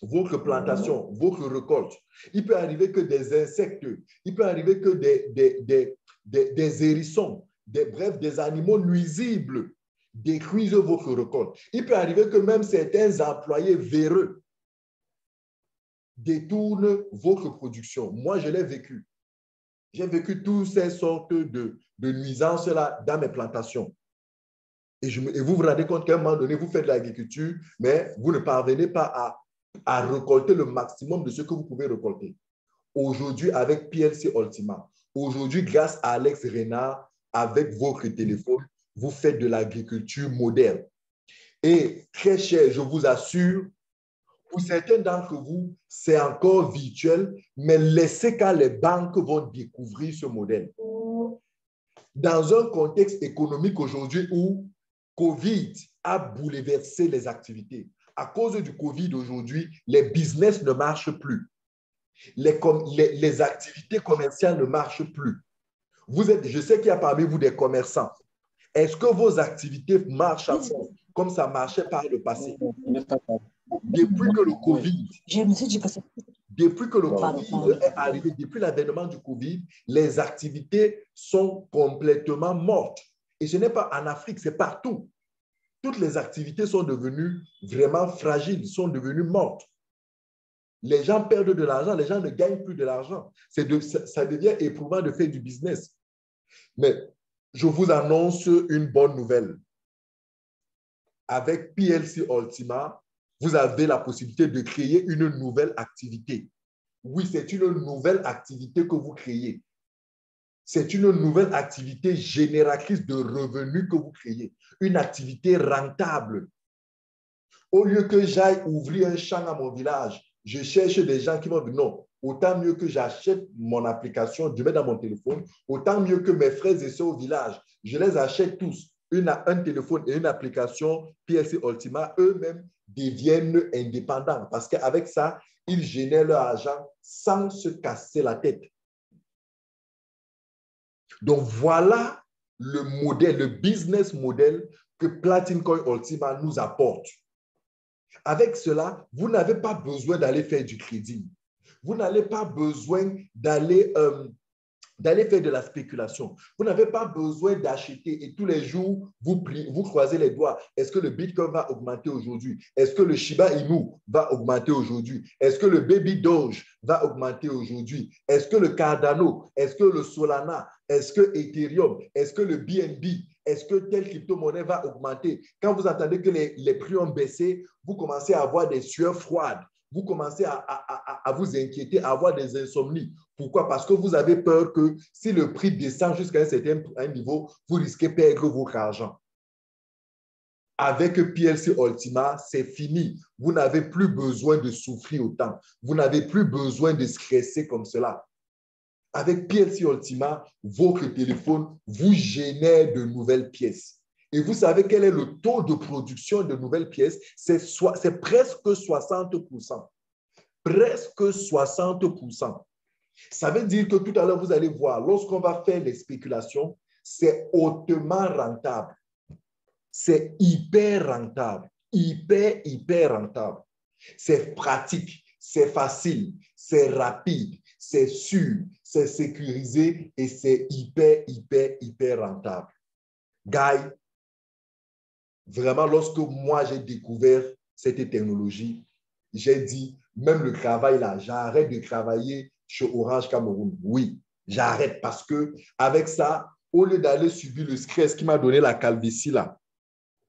votre plantation, votre récolte. Il peut arriver que des insectes, il peut arriver que des, des, des, des hérissons, des, bref, des animaux nuisibles détruisent votre récolte. Il peut arriver que même certains employés véreux détourne votre production. Moi, je l'ai vécu. J'ai vécu toutes ces sortes de, nuisances-là dans mes plantations. Et, vous vous rendez compte qu'à un moment donné, vous faites de l'agriculture, mais vous ne parvenez pas à à récolter le maximum de ce que vous pouvez récolter. Aujourd'hui, avec PLC Ultima, aujourd'hui, grâce à Alex Renard, avec votre téléphone, vous faites de l'agriculture moderne. Et très cher, je vous assure, pour certains d'entre vous, c'est encore virtuel, mais laissez qu'à les banques vont découvrir ce modèle. Dans un contexte économique aujourd'hui où Covid a bouleversé les activités, à cause du Covid aujourd'hui, les business ne marchent plus. Les, les, activités commerciales ne marchent plus. Vous êtes, je sais qu'il y a parmi vous des commerçants. Est-ce que vos activités marchent comme ça marchait par le passé? Depuis que le Covid, depuis que le Covid est arrivé, depuis l'avènement du Covid, les activités sont complètement mortes. Et ce n'est pas en Afrique, c'est partout toutes les activités sont devenues vraiment fragiles, sont devenues mortes. Les gens perdent de l'argent, les gens ne gagnent plus de l'argent. De, ça, devient éprouvant de faire du business. Mais je vous annonce une bonne nouvelle. Avec PLC Ultima, vous avez la possibilité de créer une nouvelle activité. Oui, c'est une nouvelle activité que vous créez. C'est une nouvelle activité génératrice de revenus que vous créez, une activité rentable. Au lieu que j'aille ouvrir un champ à mon village, je cherche des gens qui vont dire non, autant mieux que j'achète mon application, je mets dans mon téléphone, autant mieux que mes frères et sœurs au village, je les achète tous, une, un téléphone et une application PLC Ultima, eux-mêmes deviennent indépendants parce qu'avec ça, ils génèrent leur argent sans se casser la tête. Donc voilà le modèle, le business model que Platinum Coin Ultima nous apporte. Avec cela, vous n'avez pas besoin d'aller faire du crédit. Vous n'avez pas besoin d'aller euh, d'aller faire de la spéculation. Vous n'avez pas besoin d'acheter et tous les jours, vous, vous croisez les doigts. Est-ce que le Bitcoin va augmenter aujourd'hui? Est-ce que le Shiba Inu va augmenter aujourd'hui? Est-ce que le Baby Doge va augmenter aujourd'hui? Est-ce que le Cardano? Est-ce que le Solana? Est-ce que Ethereum? Est-ce que le BNB? Est-ce que telle crypto-monnaie va augmenter? Quand vous entendez que les, les prix ont baissé, vous commencez à avoir des sueurs froides vous commencez à, vous inquiéter, à avoir des insomnies. Pourquoi? Parce que vous avez peur que si le prix descend jusqu'à un certain niveau, vous risquez de perdre votre argent. Avec PLC Ultima, c'est fini. Vous n'avez plus besoin de souffrir autant. Vous n'avez plus besoin de stresser comme cela. Avec PLC Ultima, votre téléphone vous génère de nouvelles pièces. Et vous savez quel est le taux de production de nouvelles pièces? C'est presque 60%. Presque 60%. Ça veut dire que tout à l'heure, vous allez voir, lorsqu'on va faire les spéculations, c'est hautement rentable. C'est hyper rentable. Hyper, hyper rentable. C'est pratique, c'est facile, c'est rapide, c'est sûr, c'est sécurisé et c'est hyper, hyper, hyper rentable. Guy, Vraiment, lorsque moi j'ai découvert cette technologie, j'ai dit, même le travail là, j'arrête de travailler chez Orange Cameroun. Oui, j'arrête parce que avec ça, au lieu d'aller subir le stress qui m'a donné la calvitie là,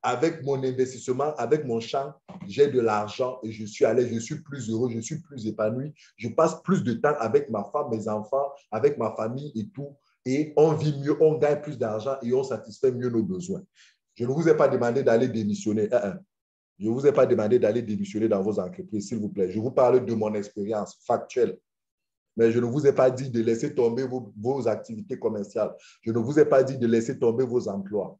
avec mon investissement, avec mon champ, j'ai de l'argent et je suis allé, je suis plus heureux, je suis plus épanoui. Je passe plus de temps avec ma femme, mes enfants, avec ma famille et tout. Et on vit mieux, on gagne plus d'argent et on satisfait mieux nos besoins. Je ne vous ai pas demandé d'aller démissionner. Je ne vous ai pas demandé d'aller démissionner dans vos entreprises, s'il vous plaît. Je vous parle de mon expérience factuelle. Mais je ne vous ai pas dit de laisser tomber vos, activités commerciales. Je ne vous ai pas dit de laisser tomber vos emplois.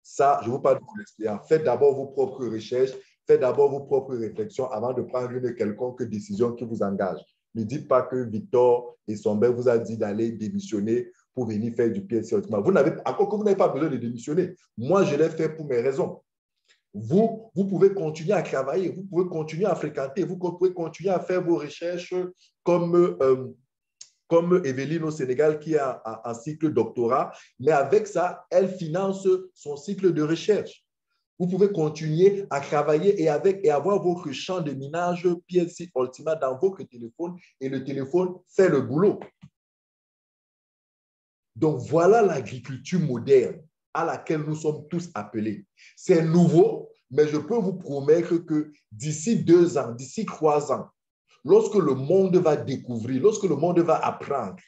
Ça, je vous parle de mon expérience. Faites d'abord vos propres recherches, faites d'abord vos propres réflexions avant de prendre une quelconque décision qui vous engage. Ne dites pas que Victor et son père vous a dit d'aller démissionner pour venir faire du encore que vous n'avez pas besoin de démissionner. Moi, je l'ai fait pour mes raisons. Vous, vous pouvez continuer à travailler, vous pouvez continuer à fréquenter, vous pouvez continuer à faire vos recherches comme, euh, comme Evelyne au Sénégal qui a un, cycle doctorat, mais avec ça, elle finance son cycle de recherche. Vous pouvez continuer à travailler et, avec, et avoir votre champ de minage PLC Ultima dans votre téléphone et le téléphone fait le boulot. Donc voilà l'agriculture moderne à laquelle nous sommes tous appelés. C'est nouveau, Mais je peux vous promettre que d'ici deux ans, d'ici trois ans, lorsque le monde va découvrir, lorsque le monde va apprendre,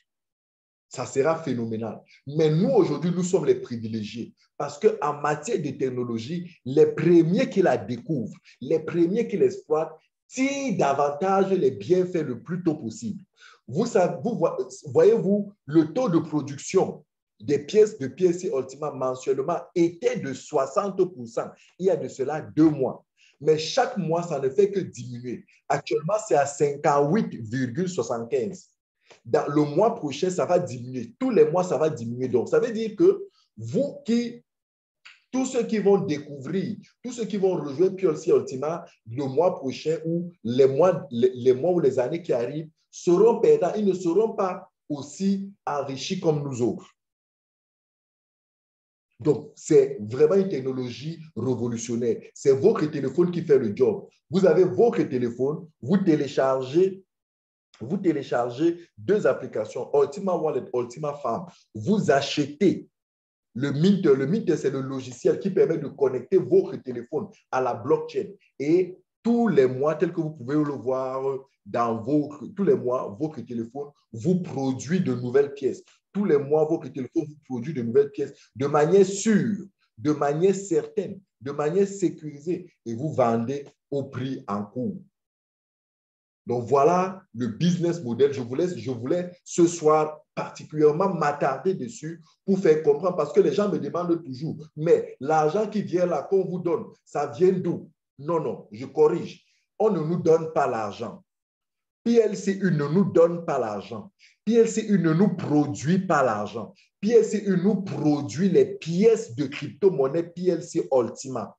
ça sera phénoménal. Mais nous, aujourd'hui, nous sommes les privilégiés parce qu'en matière de technologie, les premiers qui la découvrent, les premiers qui l'exploitent, tirent davantage les bienfaits le plus tôt possible. Vous, vous voyez-vous, le taux de production des pièces de PLC Ultima mensuellement était de 60% il y a de cela deux mois. Mais chaque mois, ça ne fait que diminuer. Actuellement, c'est à 58,75. Dans le mois prochain, ça va diminuer. Tous les mois, ça va diminuer. Donc, ça veut dire que vous qui, tous ceux qui vont découvrir, tous ceux qui vont rejoindre PLC Ultima le mois prochain ou les mois, les ou les années qui arrivent seront perdants. Ils ne seront pas aussi enrichis comme nous autres. Donc, c'est vraiment une technologie révolutionnaire. C'est votre téléphone qui fait le job. Vous avez votre téléphone, vous téléchargez, vous téléchargez deux applications, Ultima Wallet, Ultima Farm. Vous achetez le Minter. C'est le logiciel qui permet de connecter votre téléphone à la blockchain. Et tous les mois, tel que vous pouvez le voir dans vos, tous les mois, votre téléphone vous produit de nouvelles pièces. Tous les mois, votre téléphone vous produit de nouvelles pièces de manière sûre, de manière certaine, de manière sécurisée et vous vendez au prix en cours. Donc voilà le business model. Je voulais, je voulais ce soir particulièrement m'attarder dessus pour faire comprendre parce que les gens me demandent toujours, mais l'argent qui vient là, qu'on vous donne, ça vient d'où? Non, non, je corrige. On ne nous donne pas l'argent. PLCU ne nous donne pas l'argent. PLCU ne nous produit pas l'argent. PLCU nous produit les pièces de crypto-monnaie PLC Ultima.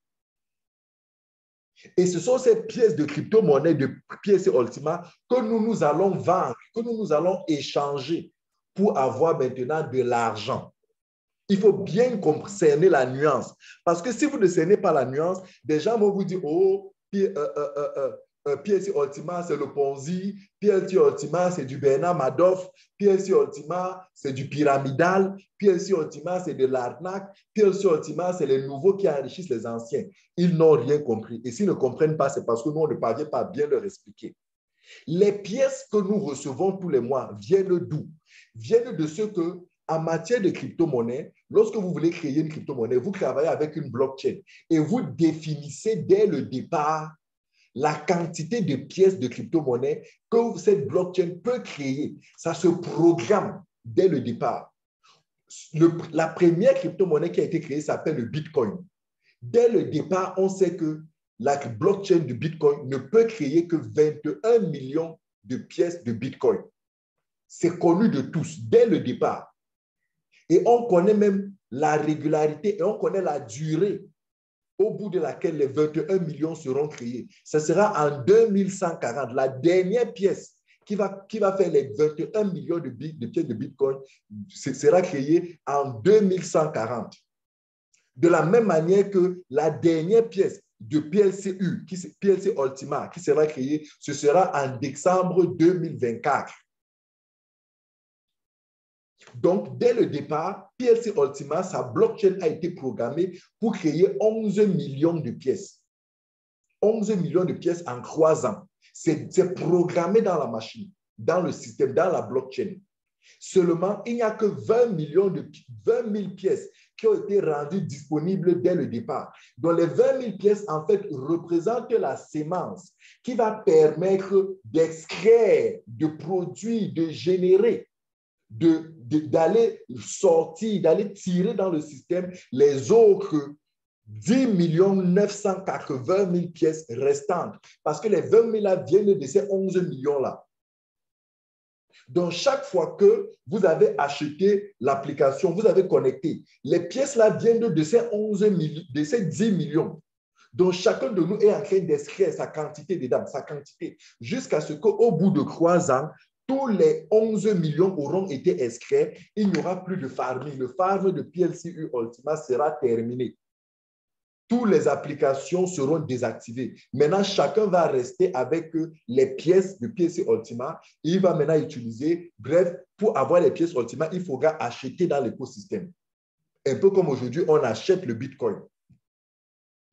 Et ce sont ces pièces de crypto-monnaie de PLC Ultima que nous nous allons vendre, que nous nous allons échanger pour avoir maintenant de l'argent. Il faut bien cerner la nuance. Parce que si vous ne cernez pas la nuance, des gens vont vous dire, oh, euh, euh, euh, euh, Ultima, c'est le Ponzi. PLC Ultima, c'est du Bernard Madoff. PLC Ultima, c'est du pyramidal. PLC Ultima, c'est de l'arnaque. PLC Ultima, c'est les nouveaux qui enrichissent les anciens. Ils n'ont rien compris. Et s'ils ne comprennent pas, c'est parce que nous, on ne parvient pas à bien leur expliquer. Les pièces que nous recevons tous les mois viennent d'où? Viennent de ce que, en matière de crypto-monnaie, lorsque vous voulez créer une crypto-monnaie, vous travaillez avec une blockchain et vous définissez dès le départ la quantité de pièces de crypto-monnaie que cette blockchain peut créer. Ça se programme dès le départ. la première crypto-monnaie qui a été créée s'appelle le Bitcoin. Dès le départ, on sait que la blockchain du Bitcoin ne peut créer que 21 millions de pièces de Bitcoin. C'est connu de tous dès le départ. Et on connaît même la régularité et on connaît la durée au bout de laquelle les 21 millions seront créés. Ce sera en 2140, la dernière pièce qui va, qui va faire les 21 millions de, de pièces de Bitcoin sera créée en 2140. De la même manière que la dernière pièce de PLCU, PLC Ultima, qui sera créée, ce sera en décembre 2024. Donc, dès le départ, PLC Ultima, sa blockchain a été programmée pour créer 11 millions de pièces. 11 millions de pièces en trois ans. C'est programmé dans la machine, dans le système, dans la blockchain. Seulement, il n'y a que 20 millions de 20 000 pièces qui ont été rendues disponibles dès le départ. Donc, les 20 000 pièces, en fait, représentent la sémence qui va permettre d'extraire, de produire, de générer d'aller sortir, d'aller tirer dans le système les autres 10 980 000 pièces restantes. Parce que les 20 000 là viennent de ces 11 millions-là. Donc, chaque fois que vous avez acheté l'application, vous avez connecté, les pièces-là viennent de ces, 11 de ces 10 millions. Donc, chacun de nous est en train d'inscrire sa quantité dedans, sa quantité, jusqu'à ce qu'au bout de trois ans, tous les 11 millions auront été inscrits. Il n'y aura plus de farming. Le farm de PLCU Ultima sera terminé. Toutes les applications seront désactivées. Maintenant, chacun va rester avec les pièces de PLC Ultima. Il va maintenant utiliser, bref, pour avoir les pièces Ultima, il faudra acheter dans l'écosystème. Un peu comme aujourd'hui, on achète le Bitcoin.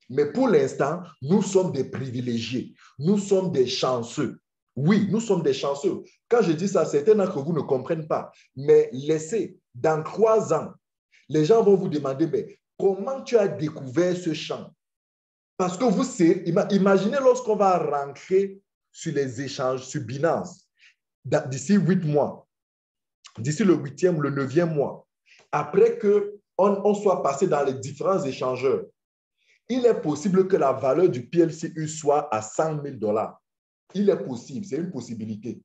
Mais pour l'instant, nous sommes des privilégiés. Nous sommes des chanceux. Oui, nous sommes des chanceux. Quand je dis ça, certains d'entre vous ne comprennent pas. Mais laissez, dans trois ans, les gens vont vous demander, comment tu as découvert ce champ? Parce que vous, imaginez lorsqu'on va rentrer sur les échanges, sur Binance, d'ici huit mois, d'ici le huitième le neuvième mois, après qu'on on soit passé dans les différents échangeurs, il est possible que la valeur du PLCU soit à 100 000 dollars. Il est possible, c'est une possibilité.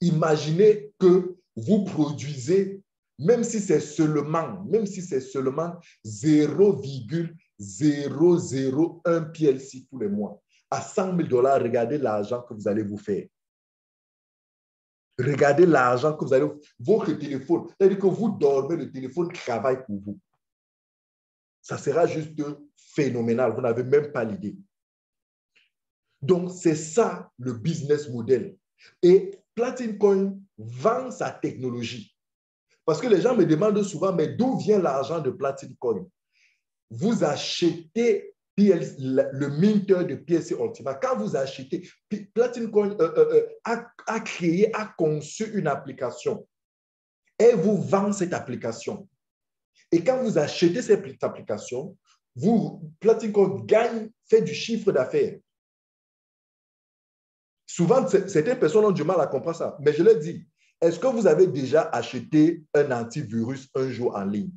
Imaginez que vous produisez, même si c'est seulement, même si c'est seulement 0,001 PLC tous les mois. À 100 000 dollars, regardez l'argent que vous allez vous faire. Regardez l'argent que vous allez... Votre téléphone, c'est-à-dire que vous dormez, le téléphone travaille pour vous. Ça sera juste phénoménal. Vous n'avez même pas l'idée. Donc, c'est ça le business model. Et Platinum Coin vend sa technologie. Parce que les gens me demandent souvent, mais d'où vient l'argent de Platinum Coin? Vous achetez le minter de PLC Ultima. Quand vous achetez, Platinum Coin euh, euh, euh, a, a, créé, a conçu une application et vous vend cette application. Et quand vous achetez cette application, vous, Platinum Coin gagne, fait du chiffre d'affaires. Souvent, certaines personnes ont du mal à comprendre ça. Mais je l'ai dit, est-ce que vous avez déjà acheté un antivirus un jour en ligne?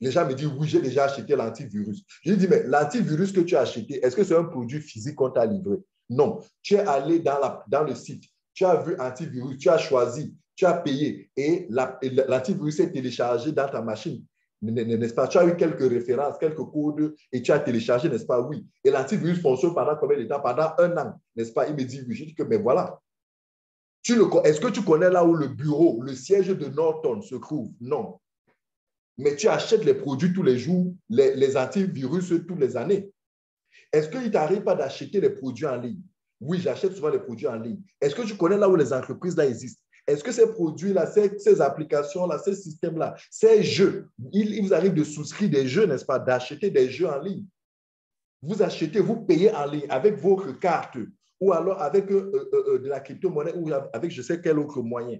Les gens me disent, oui, j'ai déjà acheté l'antivirus. Je dis, mais l'antivirus que tu as acheté, est-ce que c'est un produit physique qu'on t'a livré? Non. Tu es allé dans le site, tu as vu antivirus, tu as choisi, tu as payé et l'antivirus est téléchargé dans ta machine n'est-ce pas? Tu as eu quelques références, quelques codes et tu as téléchargé, n'est-ce pas? Oui. Et l'antivirus fonctionne pendant combien de temps? Pendant un an, n'est-ce pas? Il me dit oui. Je dis que, mais voilà. Est-ce que tu connais là où le bureau, le siège de Norton se trouve? Non. Mais tu achètes les produits tous les jours, les, antivirus toutes les années. Est-ce qu'il t'arrive pas d'acheter les produits en ligne? Oui, j'achète souvent les produits en ligne. Est-ce que tu connais là où les entreprises là existent? Est-ce que ces produits-là, ces, applications-là, ces systèmes-là, ces jeux, il, vous arrive de souscrire des jeux, n'est-ce pas, d'acheter des jeux en ligne? Vous achetez, vous payez en ligne avec votre carte ou alors avec euh, euh, euh, de la crypto-monnaie ou avec je sais quel autre moyen.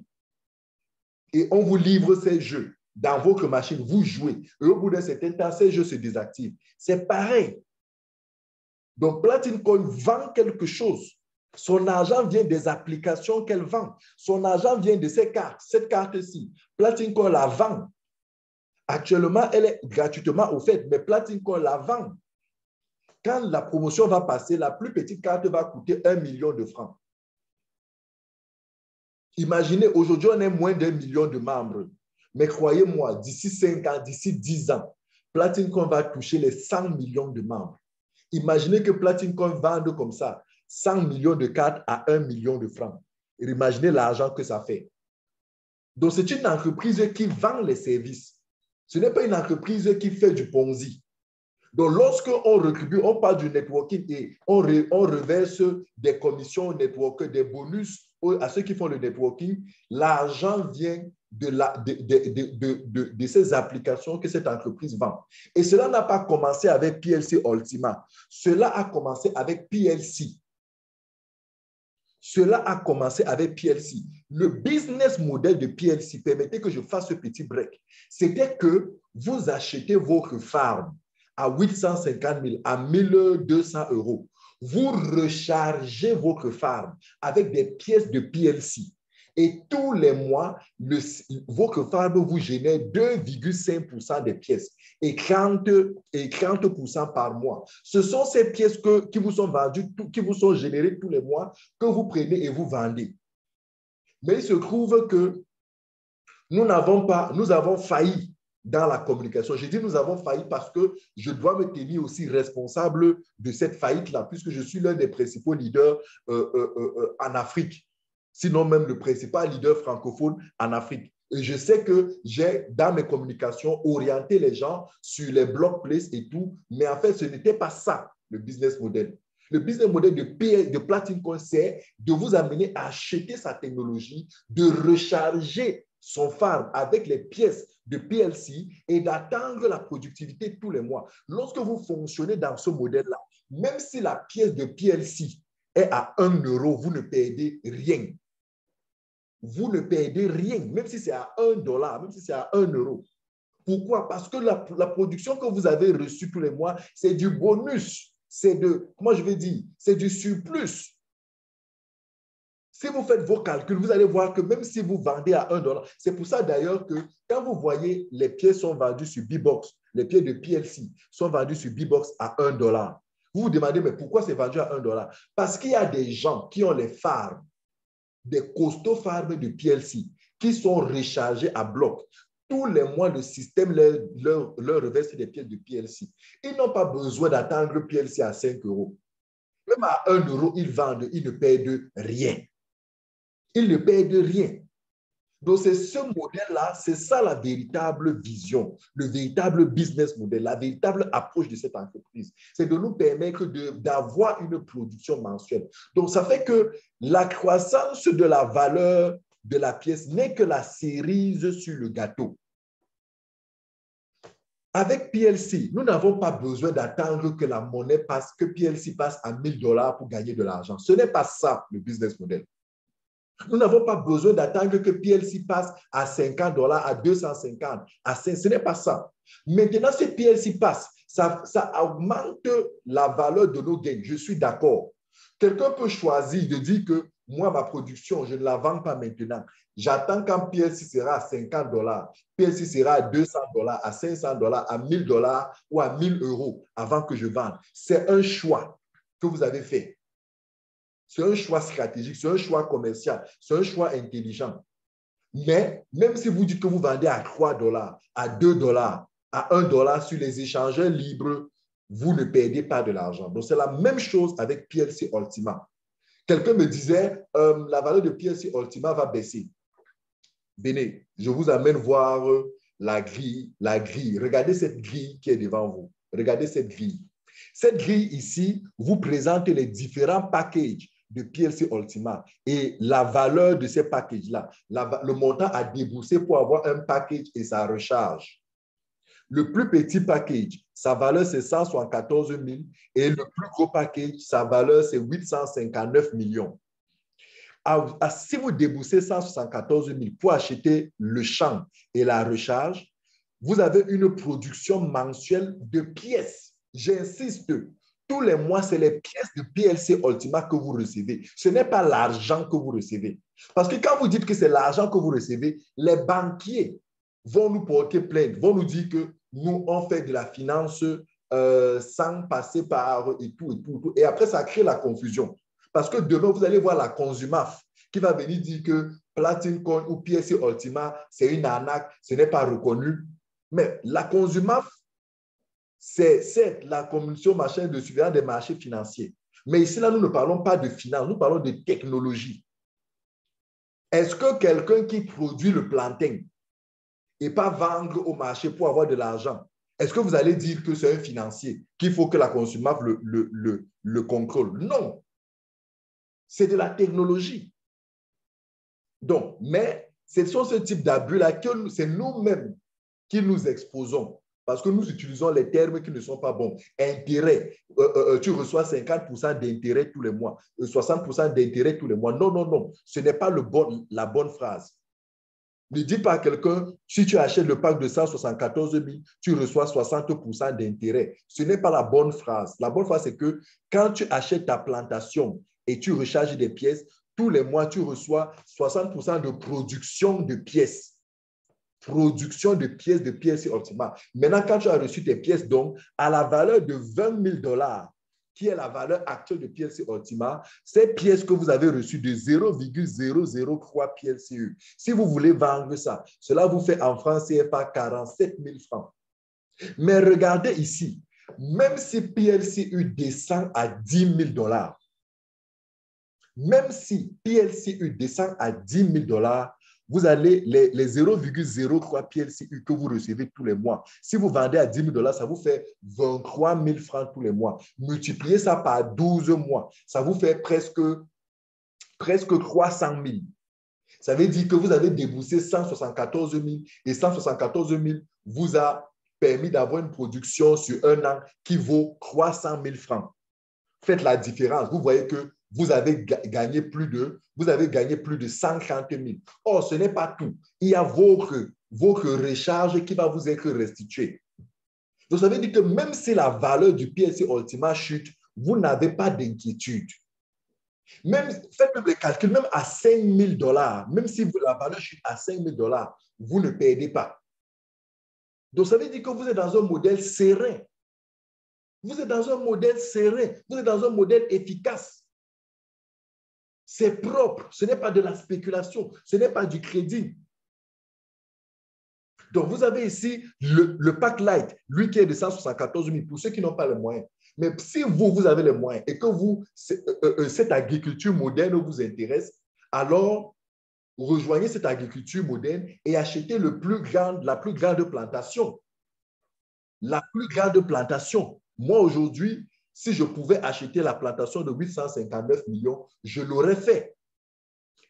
Et on vous livre ces jeux dans votre machine, vous jouez. Et au bout d'un certain temps, ces jeux se désactivent. C'est pareil. Donc, Platinum Coin vend quelque chose. Son argent vient des applications qu'elle vend. Son argent vient de ces cartes. Cette carte-ci, Platinum la vend. Actuellement, elle est gratuitement offerte, mais Platinum la vend. Quand la promotion va passer, la plus petite carte va coûter un million de francs. Imaginez, aujourd'hui, on est moins d'un million de membres. Mais croyez-moi, d'ici 5 ans, d'ici 10 ans, Platinum va toucher les 100 millions de membres. Imaginez que Platinum vende comme ça. 100 millions de cartes à 1 million de francs. imaginez l'argent que ça fait. Donc, c'est une entreprise qui vend les services. Ce n'est pas une entreprise qui fait du Ponzi. Donc, lorsqu'on retribue, on parle du networking et on, reverse des commissions au network, des bonus à ceux qui font le networking, l'argent vient de, ces applications que cette entreprise vend. Et cela n'a pas commencé avec PLC Ultima. Cela a commencé avec PLC. Cela a commencé avec PLC. Le business model de PLC, permettez que je fasse ce petit break, c'était que vous achetez votre farm à 850 000, à 1200 euros. Vous rechargez votre farm avec des pièces de PLC. Et tous les mois, votre farm vous génère 2,5% des pièces et 30, et 30 par mois. Ce sont ces pièces que, qui vous sont vendues, qui vous sont générées tous les mois, que vous prenez et vous vendez. Mais il se trouve que nous n'avons pas, nous avons failli dans la communication. J'ai dit nous avons failli parce que je dois me tenir aussi responsable de cette faillite-là, puisque je suis l'un des principaux leaders euh, euh, euh, en Afrique sinon même le principal leader francophone en Afrique. Je sais que j'ai, dans mes communications, orienté les gens sur les block place et tout, mais en fait, ce n'était pas ça, le business model. Le business model de, de Platinum c'est de vous amener à acheter sa technologie, de recharger son farm avec les pièces de PLC et d'attendre la productivité tous les mois. Lorsque vous fonctionnez dans ce modèle-là, même si la pièce de PLC est à 1 euro, vous ne perdez rien. Vous ne perdez rien, même si c'est à 1 dollar, même si c'est à 1 euro. Pourquoi? Parce que la, production que vous avez reçue tous les mois, c'est du bonus. C'est de, comment je vais dire, c'est du surplus. Si vous faites vos calculs, vous allez voir que même si vous vendez à 1 dollar, c'est pour ça d'ailleurs que quand vous voyez les pièces sont vendues sur B-Box, les pieds de PLC sont vendus sur B-Box à 1 dollar. Vous vous demandez, mais pourquoi c'est vendu à 1 dollar? Parce qu'il y a des gens qui ont les farms, des costauds farms de PLC, qui sont rechargés à bloc. Tous les mois, le système leur, leur, reverse des pièces de PLC. Ils n'ont pas besoin d'attendre PLC à 5 euros. Même à 1 euro, ils vendent, ils ne perdent rien. Ils ne perdent rien. Donc, c'est ce modèle-là, c'est ça la véritable vision, le véritable business model, la véritable approche de cette entreprise. C'est de nous permettre d'avoir une production mensuelle. Donc, ça fait que la croissance de la valeur de la pièce n'est que la cerise sur le gâteau. Avec PLC, nous n'avons pas besoin d'attendre que la monnaie passe, que PLC passe à 1000 dollars pour gagner de l'argent. Ce n'est pas ça le business model. Nous n'avons pas besoin d'attendre que PLC passe à 50 dollars, à 250, à 5. Ce n'est pas ça. Maintenant, si PLC passe, ça, ça augmente la valeur de nos gains. Je suis d'accord. Quelqu'un peut choisir de dire que moi, ma production, je ne la vends pas maintenant. J'attends quand PLC sera à 50 dollars, PLC sera à 200 dollars, à 500 dollars, à 1000 dollars ou à 1000 euros avant que je vende. C'est un choix que vous avez fait. C'est un choix stratégique, c'est un choix commercial, c'est un choix intelligent. Mais même si vous dites que vous vendez à 3 dollars, à 2 dollars, à 1 dollar sur les échangeurs libres, vous ne perdez pas de l'argent. Donc, c'est la même chose avec PLC Ultima. Quelqu'un me disait, euh, la valeur de PLC Ultima va baisser. Venez, je vous amène voir la grille, la grille. Regardez cette grille qui est devant vous. Regardez cette grille. Cette grille ici vous présente les différents packages de PLC Ultima et la valeur de ces packages-là, le montant à débourser pour avoir un package et sa recharge. Le plus petit package, sa valeur, c'est 174 000 et le plus gros package, sa valeur, c'est 859 millions. si vous déboursez 174 000 pour acheter le champ et la recharge, vous avez une production mensuelle de pièces. J'insiste, tous les mois, c'est les pièces de PLC Ultima que vous recevez. Ce n'est pas l'argent que vous recevez. Parce que quand vous dites que c'est l'argent que vous recevez, les banquiers vont nous porter plainte, vont nous dire que nous, on fait de la finance euh, sans passer par et tout, et tout, et tout. Et après, ça crée la confusion. Parce que demain, vous allez voir la Consumaf qui va venir dire que Platinum Coin ou PLC Ultima, c'est une arnaque, ce n'est pas reconnu. Mais la Consumaf c'est la commission de surveillance des marchés financiers. Mais ici, là, nous ne parlons pas de finance, nous parlons de technologie. Est-ce que quelqu'un qui produit le plantain et pas vendre au marché pour avoir de l'argent, est-ce que vous allez dire que c'est un financier, qu'il faut que la consommation le, le, le, le contrôle? Non. C'est de la technologie. Donc, mais ce sont ce type d'abus-là que c'est nous-mêmes qui nous exposons. Parce que nous utilisons les termes qui ne sont pas bons. Intérêt, euh, euh, euh, tu reçois 50% d'intérêt tous les mois, 60% d'intérêt tous les mois. Non, non, non, ce n'est pas le bon, la bonne phrase. Ne dis pas à quelqu'un, si tu achètes le pack de 174 000, tu reçois 60% d'intérêt. Ce n'est pas la bonne phrase. La bonne phrase, c'est que quand tu achètes ta plantation et tu recharges des pièces, tous les mois, tu reçois 60% de production de pièces production de pièces de pièces Ultima. Maintenant, quand tu as reçu tes pièces, donc, à la valeur de 20 000 dollars, qui est la valeur actuelle de PLC Ultima, ces pièces que vous avez reçues de 0,003 PLCE. Si vous voulez vendre ça, cela vous fait en France CFA 47 000 francs. Mais regardez ici, même si PLCU descend à 10 000 dollars, même si PLCU descend à 10 000 dollars, vous allez, les, les 0,03 PLCU que vous recevez tous les mois, si vous vendez à 10 000 dollars, ça vous fait 23 000 francs tous les mois. Multipliez ça par 12 mois, ça vous fait presque, presque 300 000. Ça veut dire que vous avez déboursé 174 000 et 174 000 vous a permis d'avoir une production sur un an qui vaut 300 000 francs. Faites la différence. Vous voyez que vous avez gagné plus de, vous avez gagné plus de 130 000. Or, ce n'est pas tout. Il y a votre, votre recharge qui va vous être restituée. Ça veut dire que même si la valeur du PLC Ultima chute, vous n'avez pas d'inquiétude. Même, faites même les calculs, même à 5 000 dollars, même si la valeur chute à 5 000 dollars, vous ne perdez pas. Donc, ça veut dire que vous êtes dans un modèle serein. Vous êtes dans un modèle serein. Vous êtes dans un modèle efficace. C'est propre. Ce n'est pas de la spéculation. Ce n'est pas du crédit. Donc, vous avez ici le, pack light, lui qui est de 174 000 pour ceux qui n'ont pas les moyens. Mais si vous, vous avez les moyens et que vous, euh, euh, cette agriculture moderne vous intéresse, alors rejoignez cette agriculture moderne et achetez le plus grand, la plus grande plantation. La plus grande plantation. Moi, aujourd'hui, si je pouvais acheter la plantation de 859 millions, je l'aurais fait.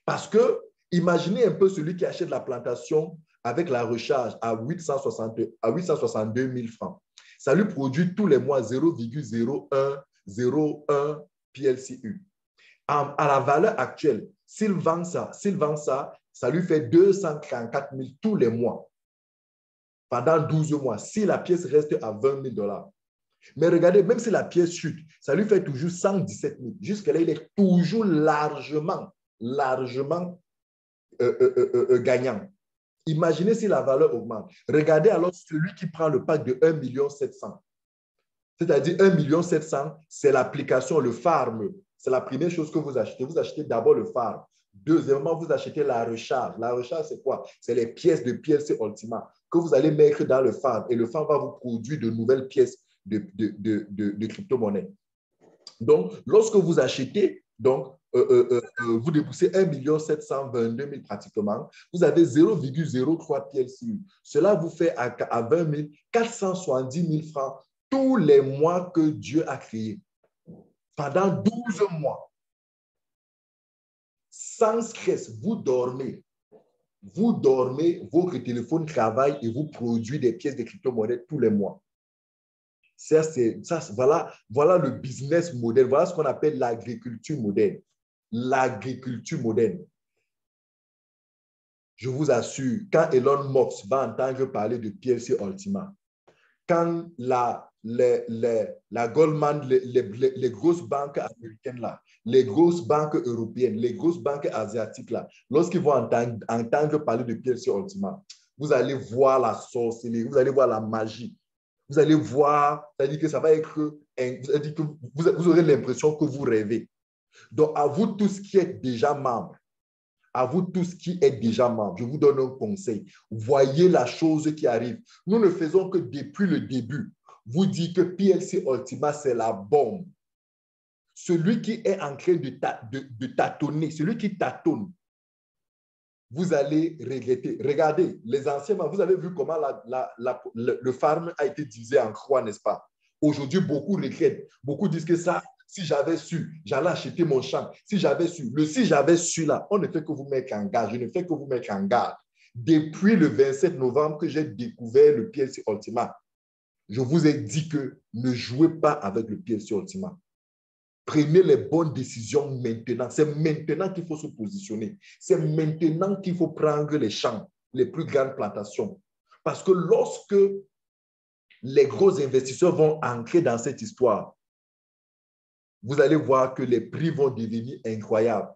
Parce que, imaginez un peu celui qui achète la plantation avec la recharge à, 860, à 862 000 francs. Ça lui produit tous les mois 0,0101 PLCU. À, à la valeur actuelle, s'il vend ça, s'il vend ça, ça lui fait 234 000 tous les mois pendant 12 mois, si la pièce reste à 20 000 dollars. Mais regardez, même si la pièce chute, ça lui fait toujours 117 000. Jusque-là, il est toujours largement, largement euh, euh, euh, gagnant. Imaginez si la valeur augmente. Regardez alors celui qui prend le pack de 1 700 C'est-à-dire 1 700 c'est l'application, le farm. C'est la première chose que vous achetez. Vous achetez d'abord le farm. Deuxièmement, vous achetez la recharge. La recharge, c'est quoi? C'est les pièces de PLC Ultima que vous allez mettre dans le farm et le farm va vous produire de nouvelles pièces de, crypto-monnaie. Donc, lorsque vous achetez, donc, euh, euh, euh, vous déboursez 1 722 000 pratiquement, vous avez 0,03 PLCU. Cela vous fait à, à 20 000, 470 000 francs tous les mois que Dieu a créé. Pendant 12 mois. Sans stress, vous dormez. Vous dormez, votre téléphone travaille et vous produit des pièces de crypto-monnaie tous les mois. Ça, ça, voilà, voilà le business modèle. Voilà ce qu'on appelle l'agriculture moderne l'agriculture moderne. Je vous assure, quand Elon Musk va entendre parler de PLC Ultima, quand la, les, la Goldman, les, les, grosses banques américaines là, les grosses banques européennes, les grosses banques asiatiques lorsqu'ils vont entendre, entendre, parler de PLC Ultima, vous allez voir la sorcellerie, vous allez voir la magie. Vous allez voir, c'est-à-dire que ça va être, que vous, aurez l'impression que vous rêvez. Donc, à vous tous qui êtes déjà membres, à vous tous qui êtes déjà membres, je vous donne un conseil. Voyez la chose qui arrive. Nous ne faisons que depuis le début vous dire que PLC Ultima, c'est la bombe. Celui qui est en train de, de, tâtonner, celui qui tâtonne, vous allez regretter. Regardez, les anciens, vous avez vu comment le, le farm a été divisé en croix, n'est-ce pas? Aujourd'hui, beaucoup regrettent. Beaucoup disent que ça, si j'avais su, j'allais acheter mon champ. Si j'avais su, le si j'avais su là, on ne fait que vous mettre en garde. Je ne fais que vous mettre en garde. Depuis le 27 novembre que j'ai découvert le PLC Ultima, je vous ai dit que ne jouez pas avec le PLC Ultima. Prenez les bonnes décisions maintenant. C'est maintenant qu'il faut se positionner. C'est maintenant qu'il faut prendre les champs, les plus grandes plantations. Parce que lorsque les gros investisseurs vont entrer dans cette histoire, vous allez voir que les prix vont devenir incroyables.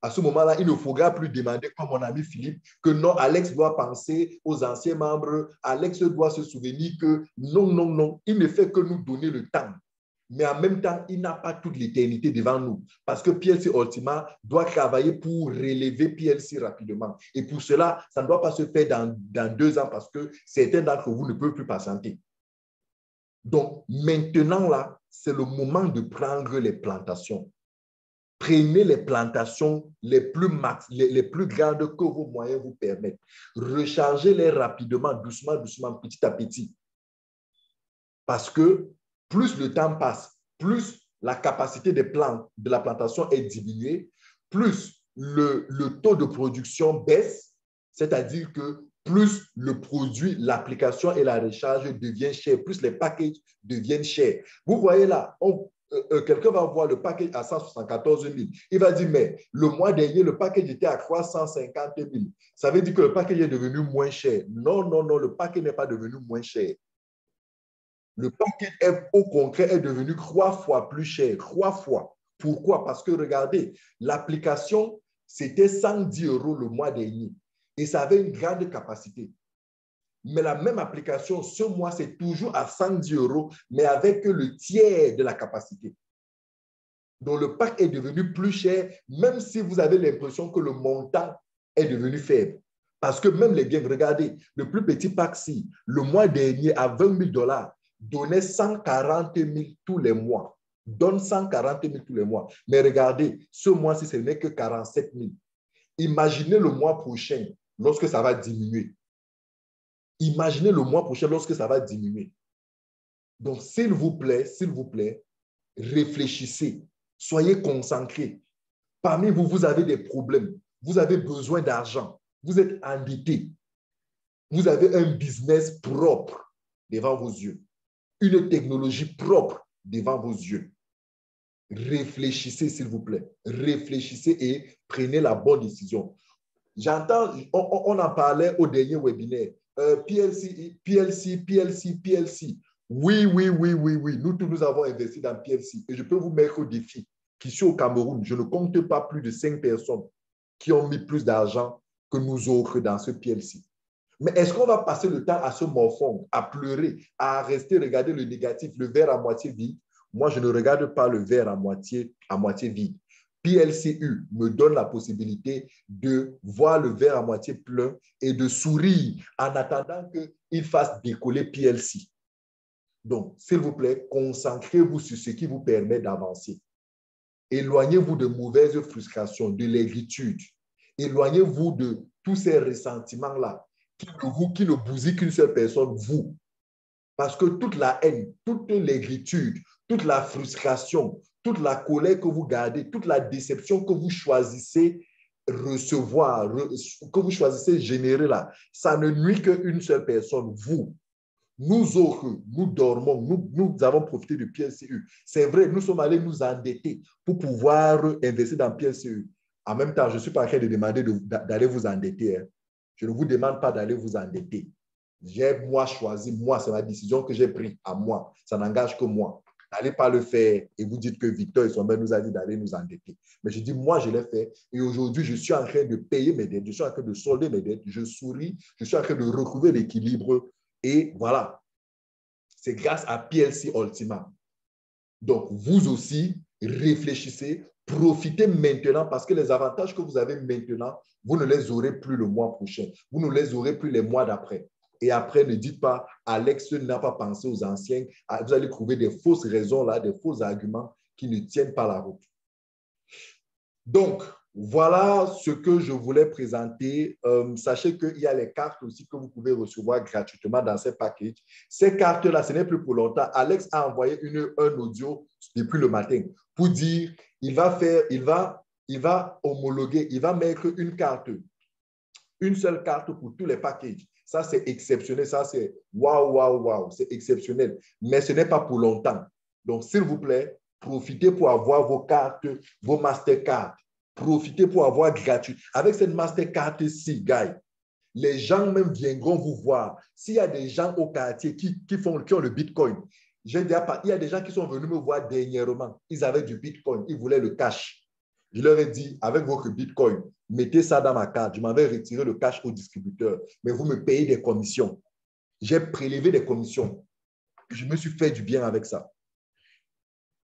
À ce moment-là, il ne faudra plus demander, comme mon ami Philippe, que non, Alex doit penser aux anciens membres, Alex doit se souvenir que non, non, non, il ne fait que nous donner le temps. Mais en même temps, il n'a pas toute l'éternité devant nous. Parce que PLC Ultima doit travailler pour relever PLC rapidement. Et pour cela, ça ne doit pas se faire dans, dans deux ans parce que certains d'entre vous ne peuvent plus patienter. Donc, maintenant, là, c'est le moment de prendre les plantations. Prenez les plantations les plus, max, les, plus grandes que vos moyens vous permettent. Rechargez-les rapidement, doucement, doucement, petit à petit. Parce que plus le temps passe, plus la capacité des de la plantation est diminuée, plus le, le taux de production baisse, c'est-à-dire que plus le produit, l'application et la recharge deviennent chers, plus les packages deviennent chers. Vous voyez là, euh, euh, quelqu'un va voir le package à 174 000. Il va dire, mais le mois dernier, le package était à 350 000. Ça veut dire que le package est devenu moins cher. Non, non, non, le package n'est pas devenu moins cher. Le est, au concret, est devenu trois fois plus cher. Trois fois. Pourquoi? Parce que regardez, l'application, c'était 110 euros le mois dernier et ça avait une grande capacité. Mais la même application, ce mois, c'est toujours à 110 euros, mais avec le tiers de la capacité. Donc, le pack est devenu plus cher, même si vous avez l'impression que le montant est devenu faible. Parce que même les gains, regardez, le plus petit pack-ci, le mois dernier, à 20 000 dollars, donnait 140 000 tous les mois. Donne 140 000 tous les mois. Mais regardez, ce mois-ci, ce n'est que 47 000. Imaginez le mois prochain, lorsque ça va diminuer. Imaginez le mois prochain lorsque ça va diminuer. Donc, s'il vous plaît, s'il vous plaît, réfléchissez, soyez concentrés. Parmi vous, vous avez des problèmes, vous avez besoin d'argent, vous êtes endetté, vous avez un business propre devant vos yeux, une technologie propre devant vos yeux. Réfléchissez, s'il vous plaît. Réfléchissez et prenez la bonne décision. J'entends, on, en parlait au dernier webinaire. PLC, PLC, PLC, PLC. Oui, oui, oui, oui, oui. Nous tous, nous avons investi dans PLC. Et je peux vous mettre au défi qu'ici au Cameroun, je ne compte pas plus de cinq personnes qui ont mis plus d'argent que nous autres dans ce PLC. Mais est-ce qu'on va passer le temps à se morfondre, à pleurer, à rester regarder le négatif, le verre à moitié vide? Moi, je ne regarde pas le verre à moitié, à moitié vide. PLCU me donne la possibilité de voir le verre à moitié plein et de sourire en attendant qu'il fasse décoller PLC. Donc, s'il vous plaît, concentrez-vous sur ce qui vous permet d'avancer. Éloignez-vous de mauvaises frustrations, de l'aigitude. Éloignez-vous de tous ces ressentiments-là qui ne vous, qui ne bousillent qu'une seule personne, vous. Parce que toute la haine, toute l'aigritude, toute la frustration, toute la colère que vous gardez, toute la déception que vous choisissez recevoir, que vous choisissez générer là, ça ne nuit qu'une seule personne, vous. Nous autres, nous dormons, nous, nous avons profité du PLCU. C'est vrai, nous sommes allés nous endetter pour pouvoir investir dans PLCU. En même temps, je ne suis pas en train de demander d'aller vous endetter. Hein. Je ne vous demande pas d'aller vous endetter. J'ai moi choisi, moi, c'est ma décision que j'ai prise à moi. Ça n'engage que moi. N'allez pas le faire et vous dites que Victor et son mère nous a dit d'aller nous endetter. Mais je dis, moi, je l'ai fait et aujourd'hui, je suis en train de payer mes dettes, je suis en train de solder mes dettes, je souris, je suis en train de retrouver l'équilibre et voilà. C'est grâce à PLC Ultima. Donc, vous aussi, réfléchissez, profitez maintenant parce que les avantages que vous avez maintenant, vous ne les aurez plus le mois prochain. Vous ne les aurez plus les mois d'après. Et après, ne dites pas, Alex n'a pas pensé aux anciens. Ah, vous allez trouver des fausses raisons là, des faux arguments qui ne tiennent pas la route. Donc, voilà ce que je voulais présenter. Euh, sachez qu'il y a les cartes aussi que vous pouvez recevoir gratuitement dans ces packages. Ces cartes-là, ce n'est plus pour longtemps. Alex a envoyé une, un audio depuis le matin pour dire il va faire, il va, il va homologuer, il va mettre une carte, une seule carte pour tous les packages. Ça, c'est exceptionnel. Ça, c'est waouh, waouh, waouh. C'est exceptionnel. Mais ce n'est pas pour longtemps. Donc, s'il vous plaît, profitez pour avoir vos cartes, vos Mastercard. Profitez pour avoir gratuit. Avec cette Mastercard-ci, guys, les gens même viendront vous voir. S'il y a des gens au quartier qui, qui, font, qui ont le Bitcoin, il y a des gens qui sont venus me voir dernièrement. Ils avaient du Bitcoin, ils voulaient le cash. Je leur ai dit, avec votre Bitcoin, mettez ça dans ma carte. Je m'en vais retirer le cash au distributeur, mais vous me payez des commissions. J'ai prélevé des commissions. Je me suis fait du bien avec ça.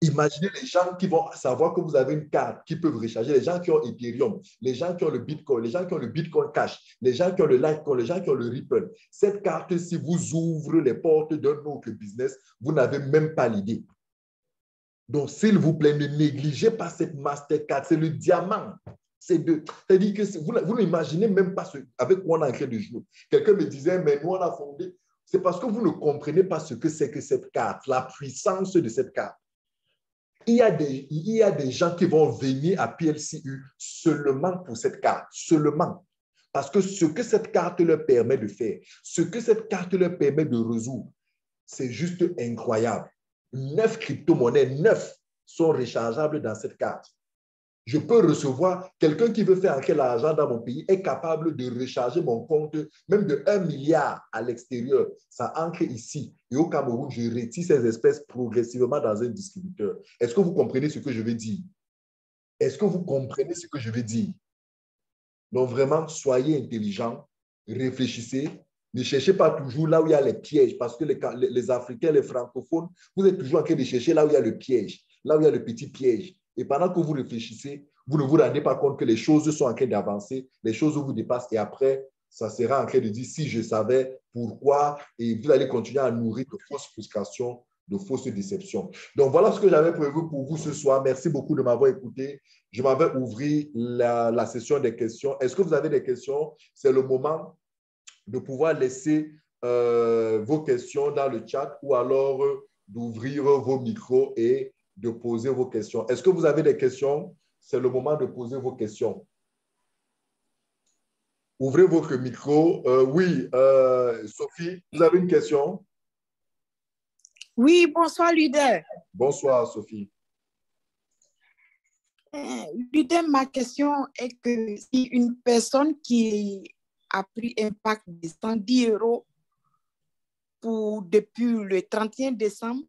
Imaginez les gens qui vont savoir que vous avez une carte qui peuvent recharger, les gens qui ont Ethereum, les gens qui ont le Bitcoin, les gens qui ont le Bitcoin Cash, les gens qui ont le Litecoin, les gens qui ont le Ripple. Cette carte, si vous ouvre les portes d'un autre business, vous n'avez même pas l'idée. Donc, s'il vous plaît, ne négligez pas cette Mastercard. C'est le diamant. C'est-à-dire que vous, vous n'imaginez même pas ce, avec quoi on a en train de jouer. Quelqu'un me disait, mais nous, on a fondé. C'est parce que vous ne comprenez pas ce que c'est que cette carte, la puissance de cette carte. Il y, a des, gens qui vont venir à PLCU seulement pour cette carte, seulement. Parce que ce que cette carte leur permet de faire, ce que cette carte leur permet de résoudre, c'est juste incroyable. Neuf crypto-monnaies, neuf sont rechargeables dans cette carte. Je peux recevoir, quelqu'un qui veut faire entrer l'argent dans mon pays est capable de recharger mon compte même de 1 milliard à l'extérieur. Ça ancre ici. Et au Cameroun, je retire ces espèces progressivement dans un distributeur. Est-ce que vous comprenez ce que je veux dire? Est-ce que vous comprenez ce que je veux dire? Donc vraiment, soyez intelligents, réfléchissez, ne cherchez pas toujours là où il y a les pièges, parce que les, les, Africains, les francophones, vous êtes toujours en train de chercher là où il y a le piège, là où il y a le petit piège. Et pendant que vous réfléchissez, vous ne vous rendez pas compte que les choses sont en train d'avancer, les choses vous dépassent, et après, ça sera en train de dire si je savais pourquoi, et vous allez continuer à nourrir de fausses frustrations, de fausses déceptions. Donc voilà ce que j'avais prévu pour vous ce soir. Merci beaucoup de m'avoir écouté. Je m'avais ouvrir la, session des questions. Est-ce que vous avez des questions? C'est le moment de pouvoir laisser euh, vos questions dans le chat ou alors d'ouvrir vos micros et de poser vos questions. Est-ce que vous avez des questions? C'est le moment de poser vos questions. Ouvrez votre micro. Euh, oui, Sophie, vous avez une question? Oui, bonsoir, Luder. Bonsoir, Sophie. Luder, ma question est que si une personne qui a pris un pack de 110 euros pour, depuis le 31 décembre,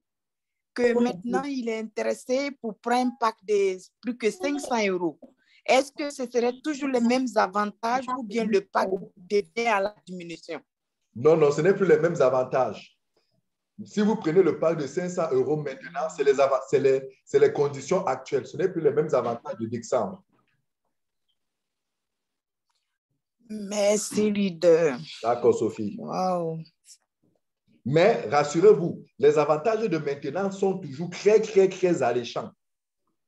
que maintenant il est intéressé pour prendre un pack de plus que 500 euros. Est-ce que ce serait toujours les mêmes avantages ou bien le pack devient à la diminution? Non, non, ce n'est plus les mêmes avantages. Si vous prenez le pack de 500 euros maintenant, c'est les, les, les conditions actuelles. Ce n'est plus les mêmes avantages de décembre. Merci, leader. D'accord, Sophie. Wow. Mais rassurez-vous, les avantages de maintenance sont toujours très, très, très alléchants.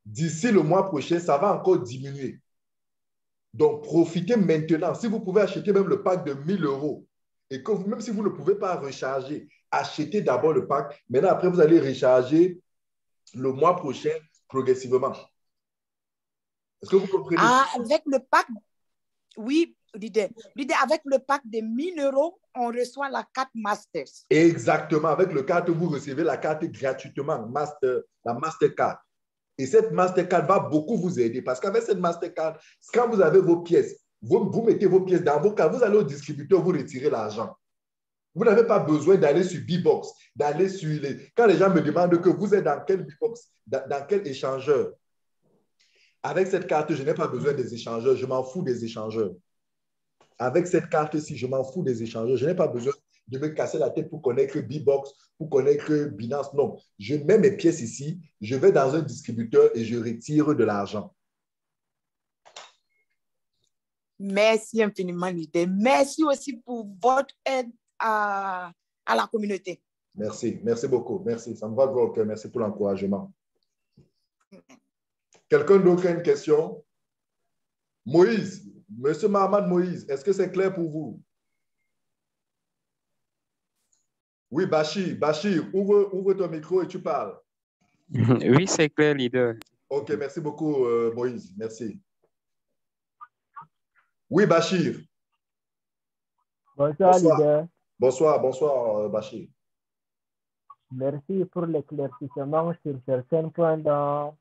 D'ici le mois prochain, ça va encore diminuer. Donc, profitez maintenant. Si vous pouvez acheter même le pack de 1000 euros et que même si vous ne pouvez pas recharger, achetez d'abord le pack. Maintenant, après, vous allez recharger le mois prochain progressivement. Est-ce que vous comprenez? Ah, avec le pack, oui, L'idée, avec le pack de 1000 euros, on reçoit la carte Masters. Exactement. Avec le carte, vous recevez la carte gratuitement, la Mastercard. Et cette Mastercard va beaucoup vous aider parce qu'avec cette Mastercard, quand vous avez vos pièces, vous, mettez vos pièces dans vos cartes, vous allez au distributeur, vous retirez l'argent. Vous n'avez pas besoin d'aller sur B-Box, d'aller sur les... Quand les gens me demandent que vous êtes dans quel B-Box, dans quel échangeur, avec cette carte, je n'ai pas besoin des échangeurs, je m'en fous des échangeurs. Avec cette carte-ci, je m'en fous des échangeurs. Je n'ai pas besoin de me casser la tête pour connaître B-Box, pour connaître Binance. Non, je mets mes pièces ici, je vais dans un distributeur et je retire de l'argent. Merci infiniment, l'idée. Merci aussi pour votre aide à, la communauté. Merci, merci beaucoup. Merci. Ça me va de Merci pour l'encouragement. Quelqu'un d'autre a une question? Moïse, Monsieur Mahamad Moïse, est-ce que c'est clair pour vous? Oui, Bachir, Bachir, ouvre, ouvre ton micro et tu parles. Oui, c'est clair, leader. OK, merci beaucoup, euh, Moïse. Merci. Oui, Bachir. Bonsoir, leader. Bonsoir, bonsoir, euh, Bachir. Merci pour l'éclaircissement sur certains points dans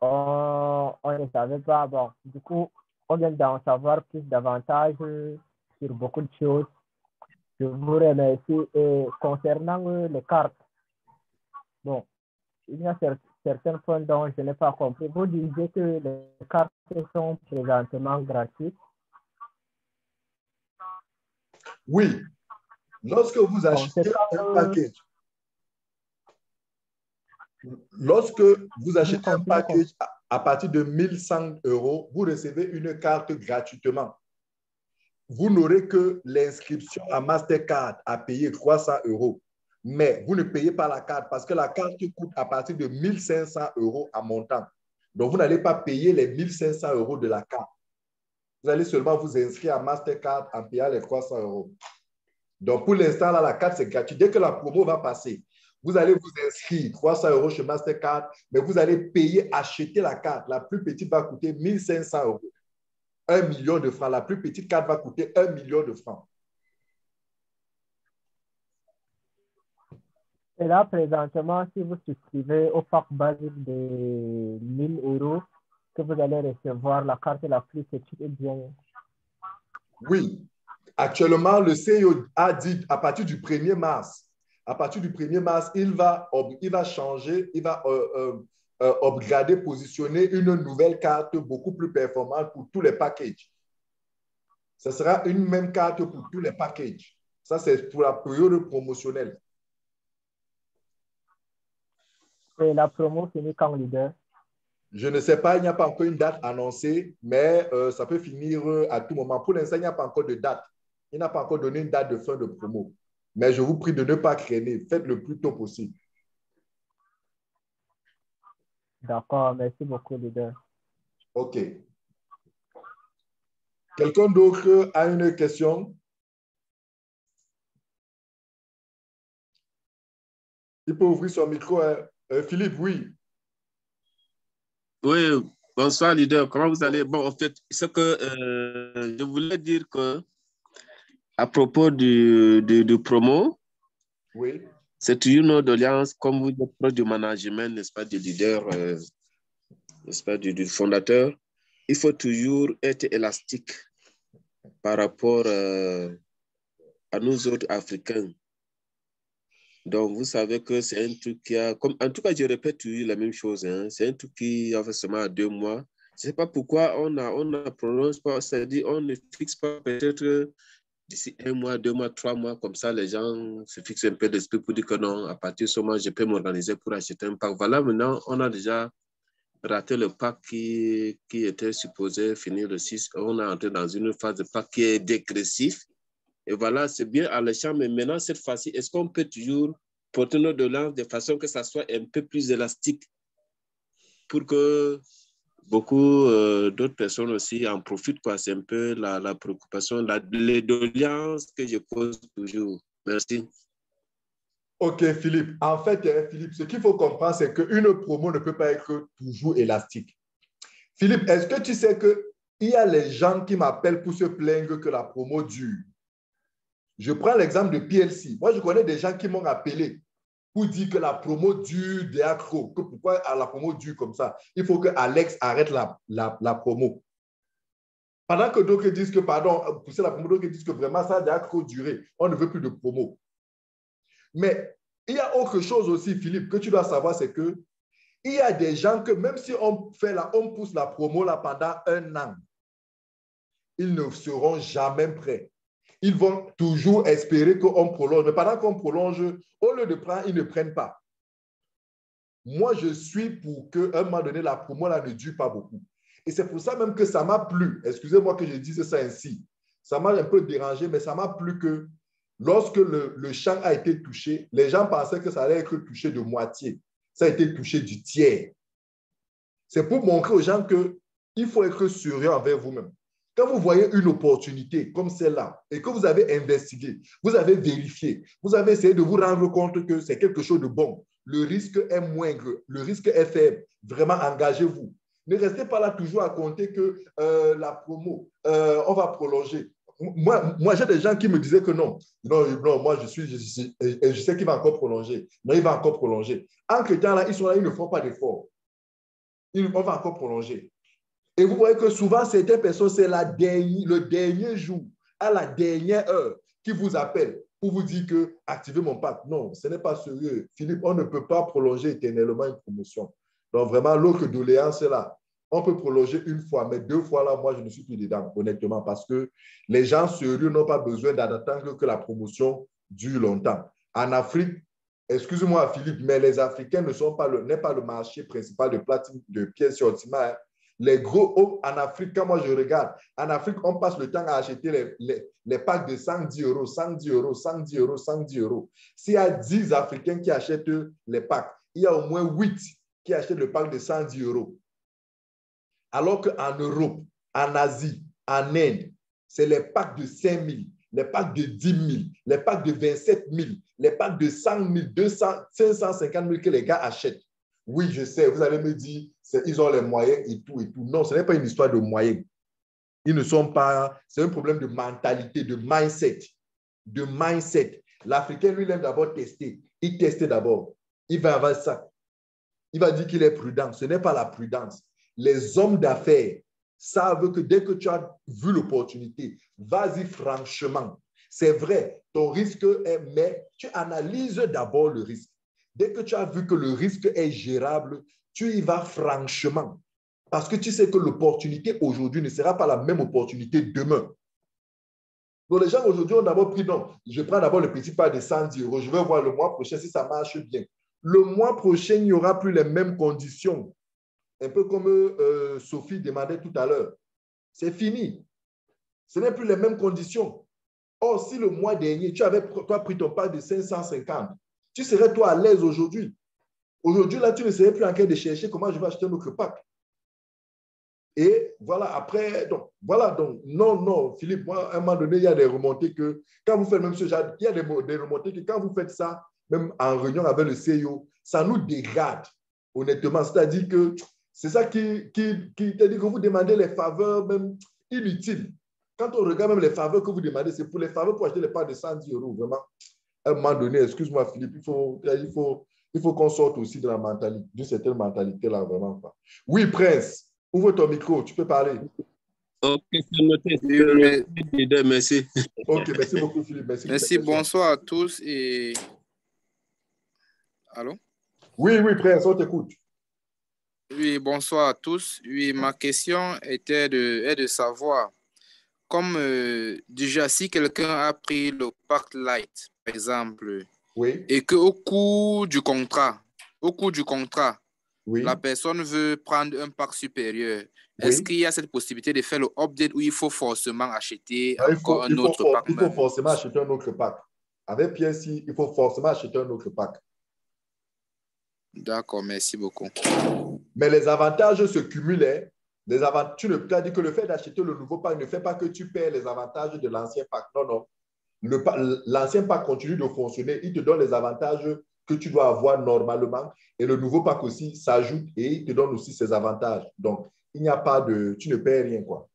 on, ne savait pas. Bon, du coup, on vient d'en savoir plus davantage sur beaucoup de choses. Je vous remercie. Et concernant euh, les cartes, bon, il y a certains points dont je n'ai pas compris. Vous disiez que les cartes sont présentement gratuites. Oui. Lorsque vous achetez un package, Lorsque vous achetez un package à partir de 1100 euros, vous recevez une carte gratuitement. Vous n'aurez que l'inscription à Mastercard à payer 300 euros. Mais vous ne payez pas la carte parce que la carte coûte à partir de 1500 euros à montant. Donc, vous n'allez pas payer les 1500 euros de la carte. Vous allez seulement vous inscrire à Mastercard en payant les 300 euros. Donc, pour l'instant, la carte, c'est gratuit. Dès que la promo va passer, Vous allez vous inscrire 300 euros chez Mastercard, mais vous allez payer, acheter la carte. La plus petite va coûter 1500 euros. Un million de francs. La plus petite carte va coûter un million de francs. Et là, présentement, si vous souscrivez au pack basique de 1000 euros, que vous allez recevoir la carte la plus petite et bien. Oui. Actuellement, le CIO a dit à partir du 1er mars, à partir du 1er mars, il va, il va changer, il va euh, euh, euh, upgrader, positionner une nouvelle carte beaucoup plus performante pour tous les packages. Ce sera une même carte pour tous les packages. Ça, c'est pour la période promotionnelle. Et la promo finit quand, leader? Je ne sais pas, il n'y a pas encore une date annoncée, mais euh, ça peut finir à tout moment. Pour l'instant, il n'y a pas encore de date. Il n'a pas encore donné une date de fin de promo. Mais je vous prie de ne pas craindre. Faites le plus tôt possible. D'accord, merci beaucoup, leader. OK. Quelqu'un d'autre a une question? Il peut ouvrir son micro. Hein. Euh, Philippe, oui. Oui, bonsoir, leader. Comment vous allez? Bon, en fait, ce que euh, je voulais dire que à propos du, du, promo, oui. c'est une doléance, comme vous êtes proche du management, n'est-ce pas, du leader, euh, n'est-ce pas, du, du, fondateur, il faut toujours être élastique par rapport à nous autres Africains. Donc, vous savez que c'est un truc qui a, comme, en tout cas, je répète toujours la même chose, hein, c'est un truc qui a fait seulement deux mois. Je ne sais pas pourquoi on a, on a prononcé pas, c'est-à-dire on ne fixe pas peut-être d'ici un mois, deux mois, trois mois, comme ça, les gens se fixent un peu d'esprit pour dire que non, à partir de ce moment, je peux m'organiser pour acheter un pack. Voilà, maintenant, on a déjà raté le pack qui, qui était supposé finir le 6. On est entré dans une phase de pack qui est dégressif. Et voilà, c'est bien alléchant, mais maintenant, cette fois-ci, est-ce qu'on peut toujours porter nos doléances de façon que ça soit un peu plus élastique pour que beaucoup euh, d'autres personnes aussi en profitent. C'est un peu la, la préoccupation, la, les doléances que je pose toujours. Merci. OK, Philippe. En fait, hein, Philippe, ce qu'il faut comprendre, c'est qu'une promo ne peut pas être toujours élastique. Philippe, est-ce que tu sais qu'il y a les gens qui m'appellent pour se plaindre que la promo dure? Je prends l'exemple de PLC. Moi, je connais des gens qui m'ont appelé pour dire que la promo dure des accros. Que pourquoi la promo dure comme ça? Il faut que Alex arrête la, la, la promo. Pendant que d'autres disent que, pardon, pousser la promo, d'autres disent que vraiment ça a des accros duré. On ne veut plus de promo. Mais il y a autre chose aussi, Philippe, que tu dois savoir, c'est que il y a des gens que même si on fait la, on pousse la promo là pendant un an, ils ne seront jamais prêts ils vont toujours espérer qu'on prolonge. Mais pendant qu'on prolonge, au lieu de prendre, ils ne prennent pas. Moi, je suis pour qu'à un moment donné, la promo là, ne dure pas beaucoup. Et c'est pour ça même que ça m'a plu. Excusez-moi que je dise ça ainsi. Ça m'a un peu dérangé, mais ça m'a plu que lorsque le, le, champ a été touché, les gens pensaient que ça allait être touché de moitié. Ça a été touché du tiers. C'est pour montrer aux gens qu'il faut être sérieux envers vous-même. Quand vous voyez une opportunité comme celle-là et que vous avez investigué, vous avez vérifié, vous avez essayé de vous rendre compte que c'est quelque chose de bon, le risque est moindre, le risque est faible, vraiment engagez-vous. Ne restez pas là toujours à compter que euh, la promo, euh, on va prolonger. Moi, moi j'ai des gens qui me disaient que non, non, moi je suis, je, je sais qu'il va encore prolonger. Non, il va encore prolonger. En temps là, ils sont là, ils ne font pas d'efforts. On va encore prolonger. Et vous voyez que souvent, certaines personnes, c'est le dernier jour, à la dernière heure, qui vous appellent pour vous dire que activez mon pack. Non, ce n'est pas sérieux. Philippe, on ne peut pas prolonger éternellement une promotion. Donc, vraiment, l'autre doléance là. On peut prolonger une fois, mais deux fois là, moi, je ne suis plus dedans, honnêtement, parce que les gens sérieux n'ont pas besoin d'attendre que la promotion dure longtemps. En Afrique, excusez-moi, Philippe, mais les Africains ne sont pas le, pas le marché principal de platine, de pièces sur hein. Les gros en Afrique, quand moi je regarde, en Afrique, on passe le temps à acheter les, les, les packs de 110 euros, 110 euros, 110 euros, 110 euros. S'il y a 10 Africains qui achètent les packs, il y a au moins 8 qui achètent le pack de 110 euros. Alors qu'en Europe, en Asie, en Inde, c'est les packs de 5 000. les packs de 10 000, les packs de 27 000, les packs de 100 000, 200, 550 000 que les gars achètent. Oui, je sais, vous allez me dire, ils ont les moyens et tout et tout. Non, ce n'est pas une histoire de moyens. Ils ne sont pas, c'est un problème de mentalité, de mindset. De mindset. L'Africain, lui, il aime d'abord tester. Il teste d'abord. Il va avoir ça. Il va dire qu'il est prudent. Ce n'est pas la prudence. Les hommes d'affaires savent que dès que tu as vu l'opportunité, vas-y franchement. C'est vrai, ton risque est, mais tu analyses d'abord le risque. Dès que tu as vu que le risque est gérable, tu y vas franchement. Parce que tu sais que l'opportunité aujourd'hui ne sera pas la même opportunité demain. Donc, les gens aujourd'hui ont d'abord pris, non, je prends d'abord le petit pas de 110 euros, je vais voir le mois prochain si ça marche bien. Le mois prochain, il n'y aura plus les mêmes conditions. Un peu comme euh, Sophie demandait tout à l'heure. C'est fini. Ce n'est plus les mêmes conditions. Or, si le mois dernier, tu avais toi, pris ton pas de 550, tu serais toi à l'aise aujourd'hui. Aujourd'hui, là, tu ne serais plus en train de chercher comment je vais acheter un autre pack. Et voilà, après, donc, voilà, donc, non, non, Philippe, moi, à un moment donné, il y a des remontées que, quand vous faites même ce genre, il y a des, remontées que quand vous faites ça, même en réunion avec le CEO, ça nous dégrade, honnêtement. C'est-à-dire que c'est ça qui, qui, qui dit que vous demandez les faveurs même inutiles. Quand on regarde même les faveurs que vous demandez, c'est pour les faveurs pour acheter les parts de 110 euros, vraiment. À un moment donné, excuse-moi Philippe, il faut, il faut, il faut qu'on sorte aussi de la mentalité, d'une certaine mentalité-là, vraiment. Oui, Prince, ouvre ton micro, tu peux parler. Ok, c'est noté. Merci. Ok, merci beaucoup Philippe. Merci, merci bonsoir à tous et... Allô? Oui, oui, Prince, on t'écoute. Oui, bonsoir à tous. Oui, ma question était de, est de savoir, comme euh, déjà, si quelqu'un a pris le Park Light, exemple, oui. et qu'au cours du contrat, au cours du contrat, la personne veut prendre un parc supérieur, est-ce qu'il y a cette possibilité de faire le update où il faut forcément acheter ah, encore un autre faut, pack? Il faut forcément acheter un autre pack. Avec PSI, il faut forcément acheter un autre pack. D'accord, merci beaucoup. Mais les avantages se cumulent. Les avantages, tu ne as dit que le fait d'acheter le nouveau pack ne fait pas que tu perds les avantages de l'ancien pack. Non, non. L'ancien pack continue de fonctionner. Il te donne les avantages que tu dois avoir normalement. Et le nouveau pack aussi s'ajoute et il te donne aussi ses avantages. Donc, il n'y a pas de... Tu ne perds rien, quoi.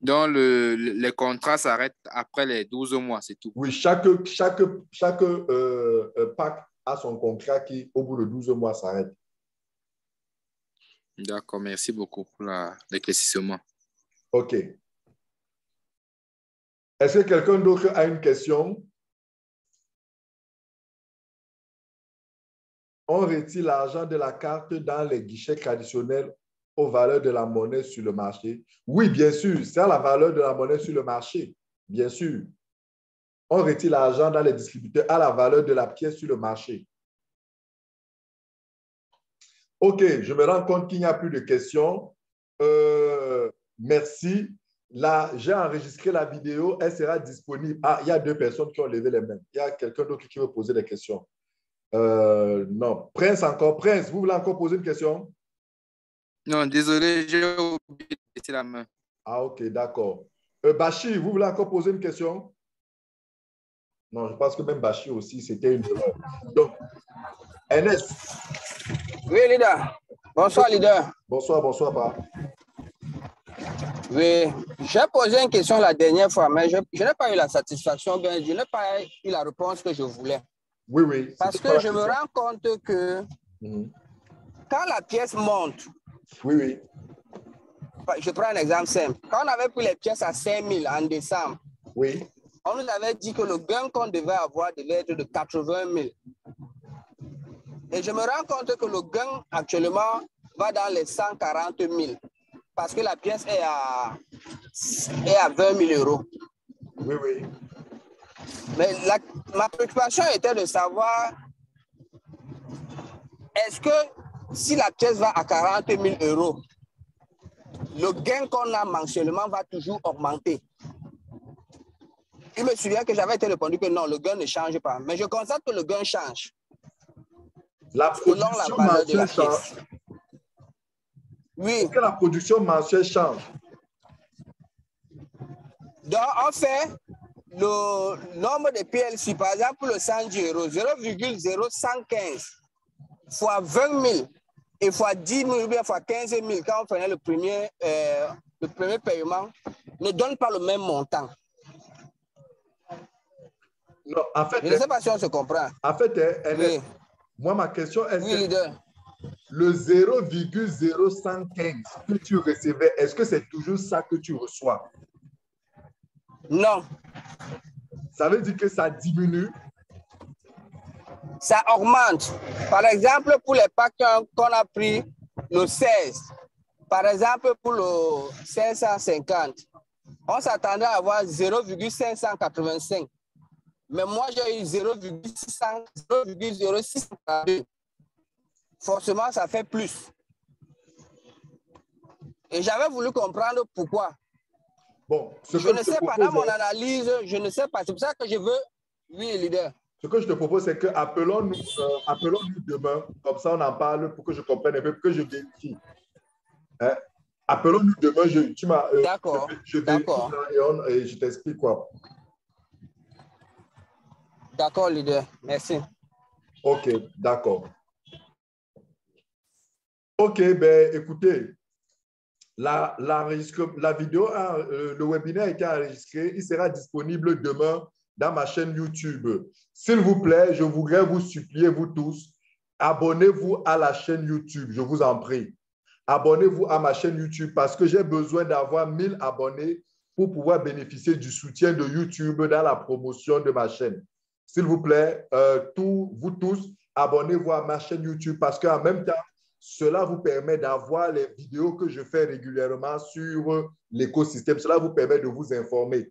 Donc, le, les contrats s'arrêtent après les 12 mois, c'est tout. Oui, chaque, chaque, chaque euh, euh, pack a son contrat qui, au bout de 12 mois, s'arrête. D'accord, merci beaucoup pour l'éclaircissement. OK. Est-ce que quelqu'un d'autre a une question? On retire l'argent de la carte dans les guichets traditionnels aux valeurs de la monnaie sur le marché? Oui, bien sûr, c'est la valeur de la monnaie sur le marché, bien sûr on retire l'argent dans les distributeurs à la valeur de la pièce sur le marché. OK, je me rends compte qu'il n'y a plus de questions. Euh, merci. Là, j'ai enregistré la vidéo. Elle sera disponible. Ah, il y a deux personnes qui ont levé les mains. Il y a quelqu'un d'autre qui veut poser des questions. Euh, non. Prince encore. Prince, vous voulez encore poser une question? Non, désolé, j'ai oublié de laisser la main. Ah, OK, d'accord. Euh, Bachi, vous voulez encore poser une question? Non, je pense que même Bachir aussi, c'était une erreur. Donc, Ernest. Oui, leader. Bonsoir, leader. Bonsoir, bonsoir, papa. Oui, j'ai posé une question la dernière fois, mais je, n'ai pas eu la satisfaction, ben, je n'ai pas eu la réponse que je voulais. Oui, oui. Parce que je me rends compte que mhm. quand la pièce monte, oui, oui. Je prends un exemple simple. Quand on avait pris les pièces à 5 000 en décembre, oui on nous avait dit que le gain qu'on devait avoir devait être de 80 000. Et je me rends compte que le gain actuellement va dans les 140 000 parce que la pièce est à, est à 20 000 euros. Oui, oui. Mais ma préoccupation était de savoir est-ce que si la pièce va à 40 000 euros, le gain qu'on a mensuellement va toujours augmenter? Il me souvient que j'avais été répondu que non, le gain ne change pas. Mais je constate que le gain change. La production mensuelle change. Oui. Est-ce que la production mensuelle change? Donc, on fait le nombre de PLC, par exemple, pour le 100 euros, 0,0115 fois 20 000 et fois 10 000 ou bien fois 15 000 quand on faisait le premier, euh, le premier paiement, ne donne pas le même montant. Non, en fait, Je ne sais pas si on se comprend. en fait elle- elle est- Oui, moi, ma question est oui leader. Le 0,0115 que tu recevais, est-ce que c'est toujours ça que tu reçois? Non, Ça veut dire que ça diminue? ça augmente. Par exemple, pour les packs qu'on a pris le 16, par exemple, pour le 550, on s'attendait à avoir 0,585. Mais moi, j'ai eu 0,600 0,0642. Forcément, ça fait plus. Et j'avais voulu comprendre pourquoi. Bon, ce Je que ne sais pas, dans mon analyse, je ne sais pas. C'est pour ça que je veux, oui, leader. Ce que je te propose, c'est que appelons-nous euh, appelons-nous demain, comme ça on en parle pour que je comprenne un peu, pour que je vérifie. Hein? Appelons-nous demain, je, tu m'as, euh, D'accord, je, je vérifie d'accord. et, on- et je t'explique quoi. D'accord, leader. Merci. Ok, d'accord. Ok, ben écoutez, la, la vidéo, euh, le webinaire a été enregistré, il sera disponible demain dans ma chaîne YouTube. S'il vous plaît, je voudrais vous supplier, vous tous, abonnez-vous à la chaîne YouTube, je vous en prie. Abonnez-vous à ma chaîne YouTube parce que j'ai besoin d'avoir 1000 abonnés pour pouvoir bénéficier du soutien de YouTube dans la promotion de ma chaîne. S'il vous plaît, euh, vous tous, abonnez-vous à ma chaîne YouTube parce qu'en même temps, cela vous permet d'avoir les vidéos que je fais régulièrement sur l'écosystème. Cela vous permet de vous informer.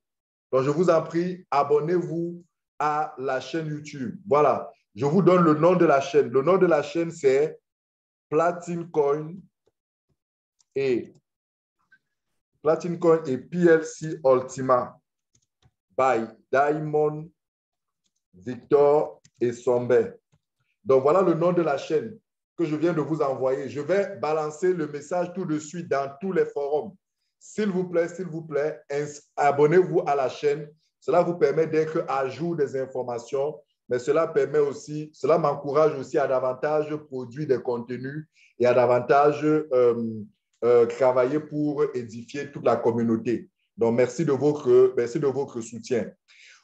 Donc, je vous en prie, abonnez-vous à la chaîne YouTube. Voilà, je vous donne le nom de la chaîne. Le nom de la chaîne, c'est Platine Coin et Platine Coin et PLC Ultima by Diamond Victor et Somber. Donc, voilà le nom de la chaîne que je viens de vous envoyer. Je vais balancer le message tout de suite dans tous les forums. S'il vous plaît, s'il vous plaît, abonnez-vous à la chaîne. Cela vous permet d'être à jour des informations, mais cela permet aussi, cela m'encourage aussi à davantage produire des contenus et à davantage euh, euh, travailler pour édifier toute la communauté. Donc, merci de votre, merci de votre soutien.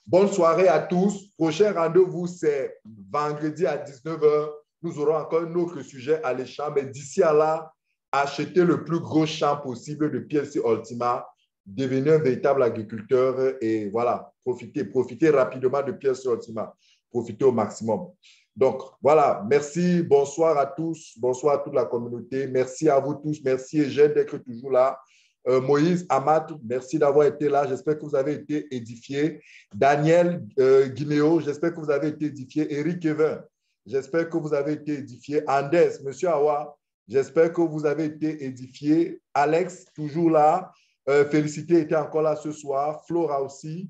Bonne soirée à tous. Prochain rendez-vous, c'est vendredi à 19h. Nous aurons encore un autre sujet à l'échange. Mais d'ici à là, achetez le plus gros champ possible de PLC Ultima. Devenez un véritable agriculteur et voilà, profitez, profitez rapidement de PLC Ultima. Profitez au maximum. Donc, voilà, merci. Bonsoir à tous. Bonsoir à toute la communauté. Merci à vous tous. Merci, Eugène, d'être toujours là. Euh, Moïse, Amat, merci d'avoir été là. J'espère que vous avez été édifiés. Daniel euh, Guinéo, j'espère que vous avez été édifiés. Eric Kevin, j'espère que vous avez été édifiés. Andes, Monsieur Awa, j'espère que vous avez été édifiés. Alex, toujours là. Euh, Félicité était encore là ce soir. Flora aussi.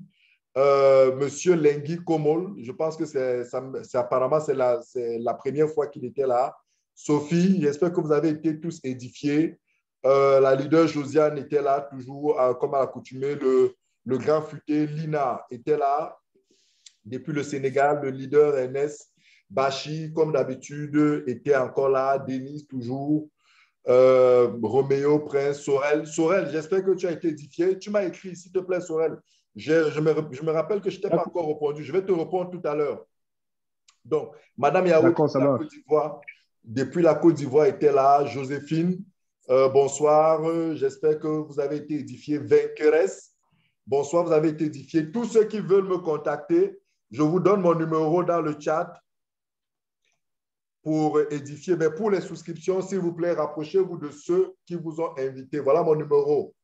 Euh, Monsieur Lengui Komol, je pense que c'est apparemment la, première fois qu'il était là. Sophie, j'espère que vous avez été tous édifiés. Euh, la leader Josiane était là, toujours comme à l'accoutumée. Le, le grand futé Lina était là depuis le Sénégal. Le leader Ernest Bachi, comme d'habitude, était encore là. Denis, toujours. Euh, Roméo, Prince, Sorel. Sorel, j'espère que tu as été édifié. Tu m'as écrit, s'il te plaît, Sorel. Je, je me, je me rappelle que je ne t'ai pas encore répondu. Je vais te répondre tout à l'heure. Donc, Madame Yahoo, D'accord, ça de la. Côte d'Ivoire, depuis la Côte d'Ivoire, était là. Joséphine, euh, bonsoir. Euh, J'espère que vous avez été édifiés. Vainqueresse, bonsoir, vous avez été édifiés. Tous ceux qui veulent me contacter, je vous donne mon numéro dans le chat pour édifier. Mais pour les souscriptions, s'il vous plaît, rapprochez-vous de ceux qui vous ont invité. Voilà mon numéro.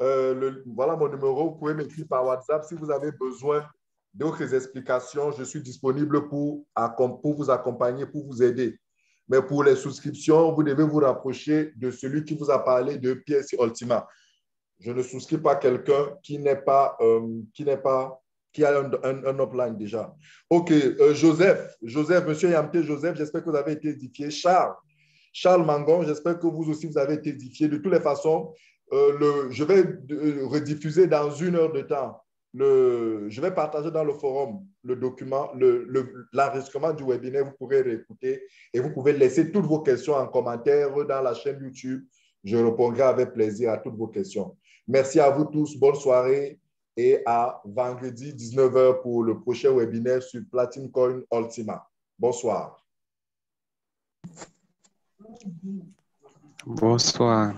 Euh, voilà mon numéro. Vous pouvez m'écrire par WhatsApp si vous avez besoin d'autres explications. Je suis disponible pour, vous accompagner, pour vous aider. Mais pour les souscriptions, vous devez vous rapprocher de celui qui vous a parlé de pièces Ultima. Je ne souscris pas quelqu'un qui n'est pas, euh, qui n'est pas, qui a un, un, un upline déjà. OK, euh, Joseph, Joseph, monsieur Yamté Joseph, j'espère que vous avez été édifié. Charles, Charles Mangon, j'espère que vous aussi, vous avez été édifié. De toutes les façons, euh, le, je vais euh, rediffuser dans une heure de temps le, je vais partager dans le forum le document, l'enregistrement le, du webinaire. Vous pourrez réécouter et vous pouvez laisser toutes vos questions en commentaire dans la chaîne YouTube. Je répondrai avec plaisir à toutes vos questions. Merci à vous tous. Bonne soirée et à vendredi 19h pour le prochain webinaire sur Platinum Coin Ultima. Bonsoir. Bonsoir.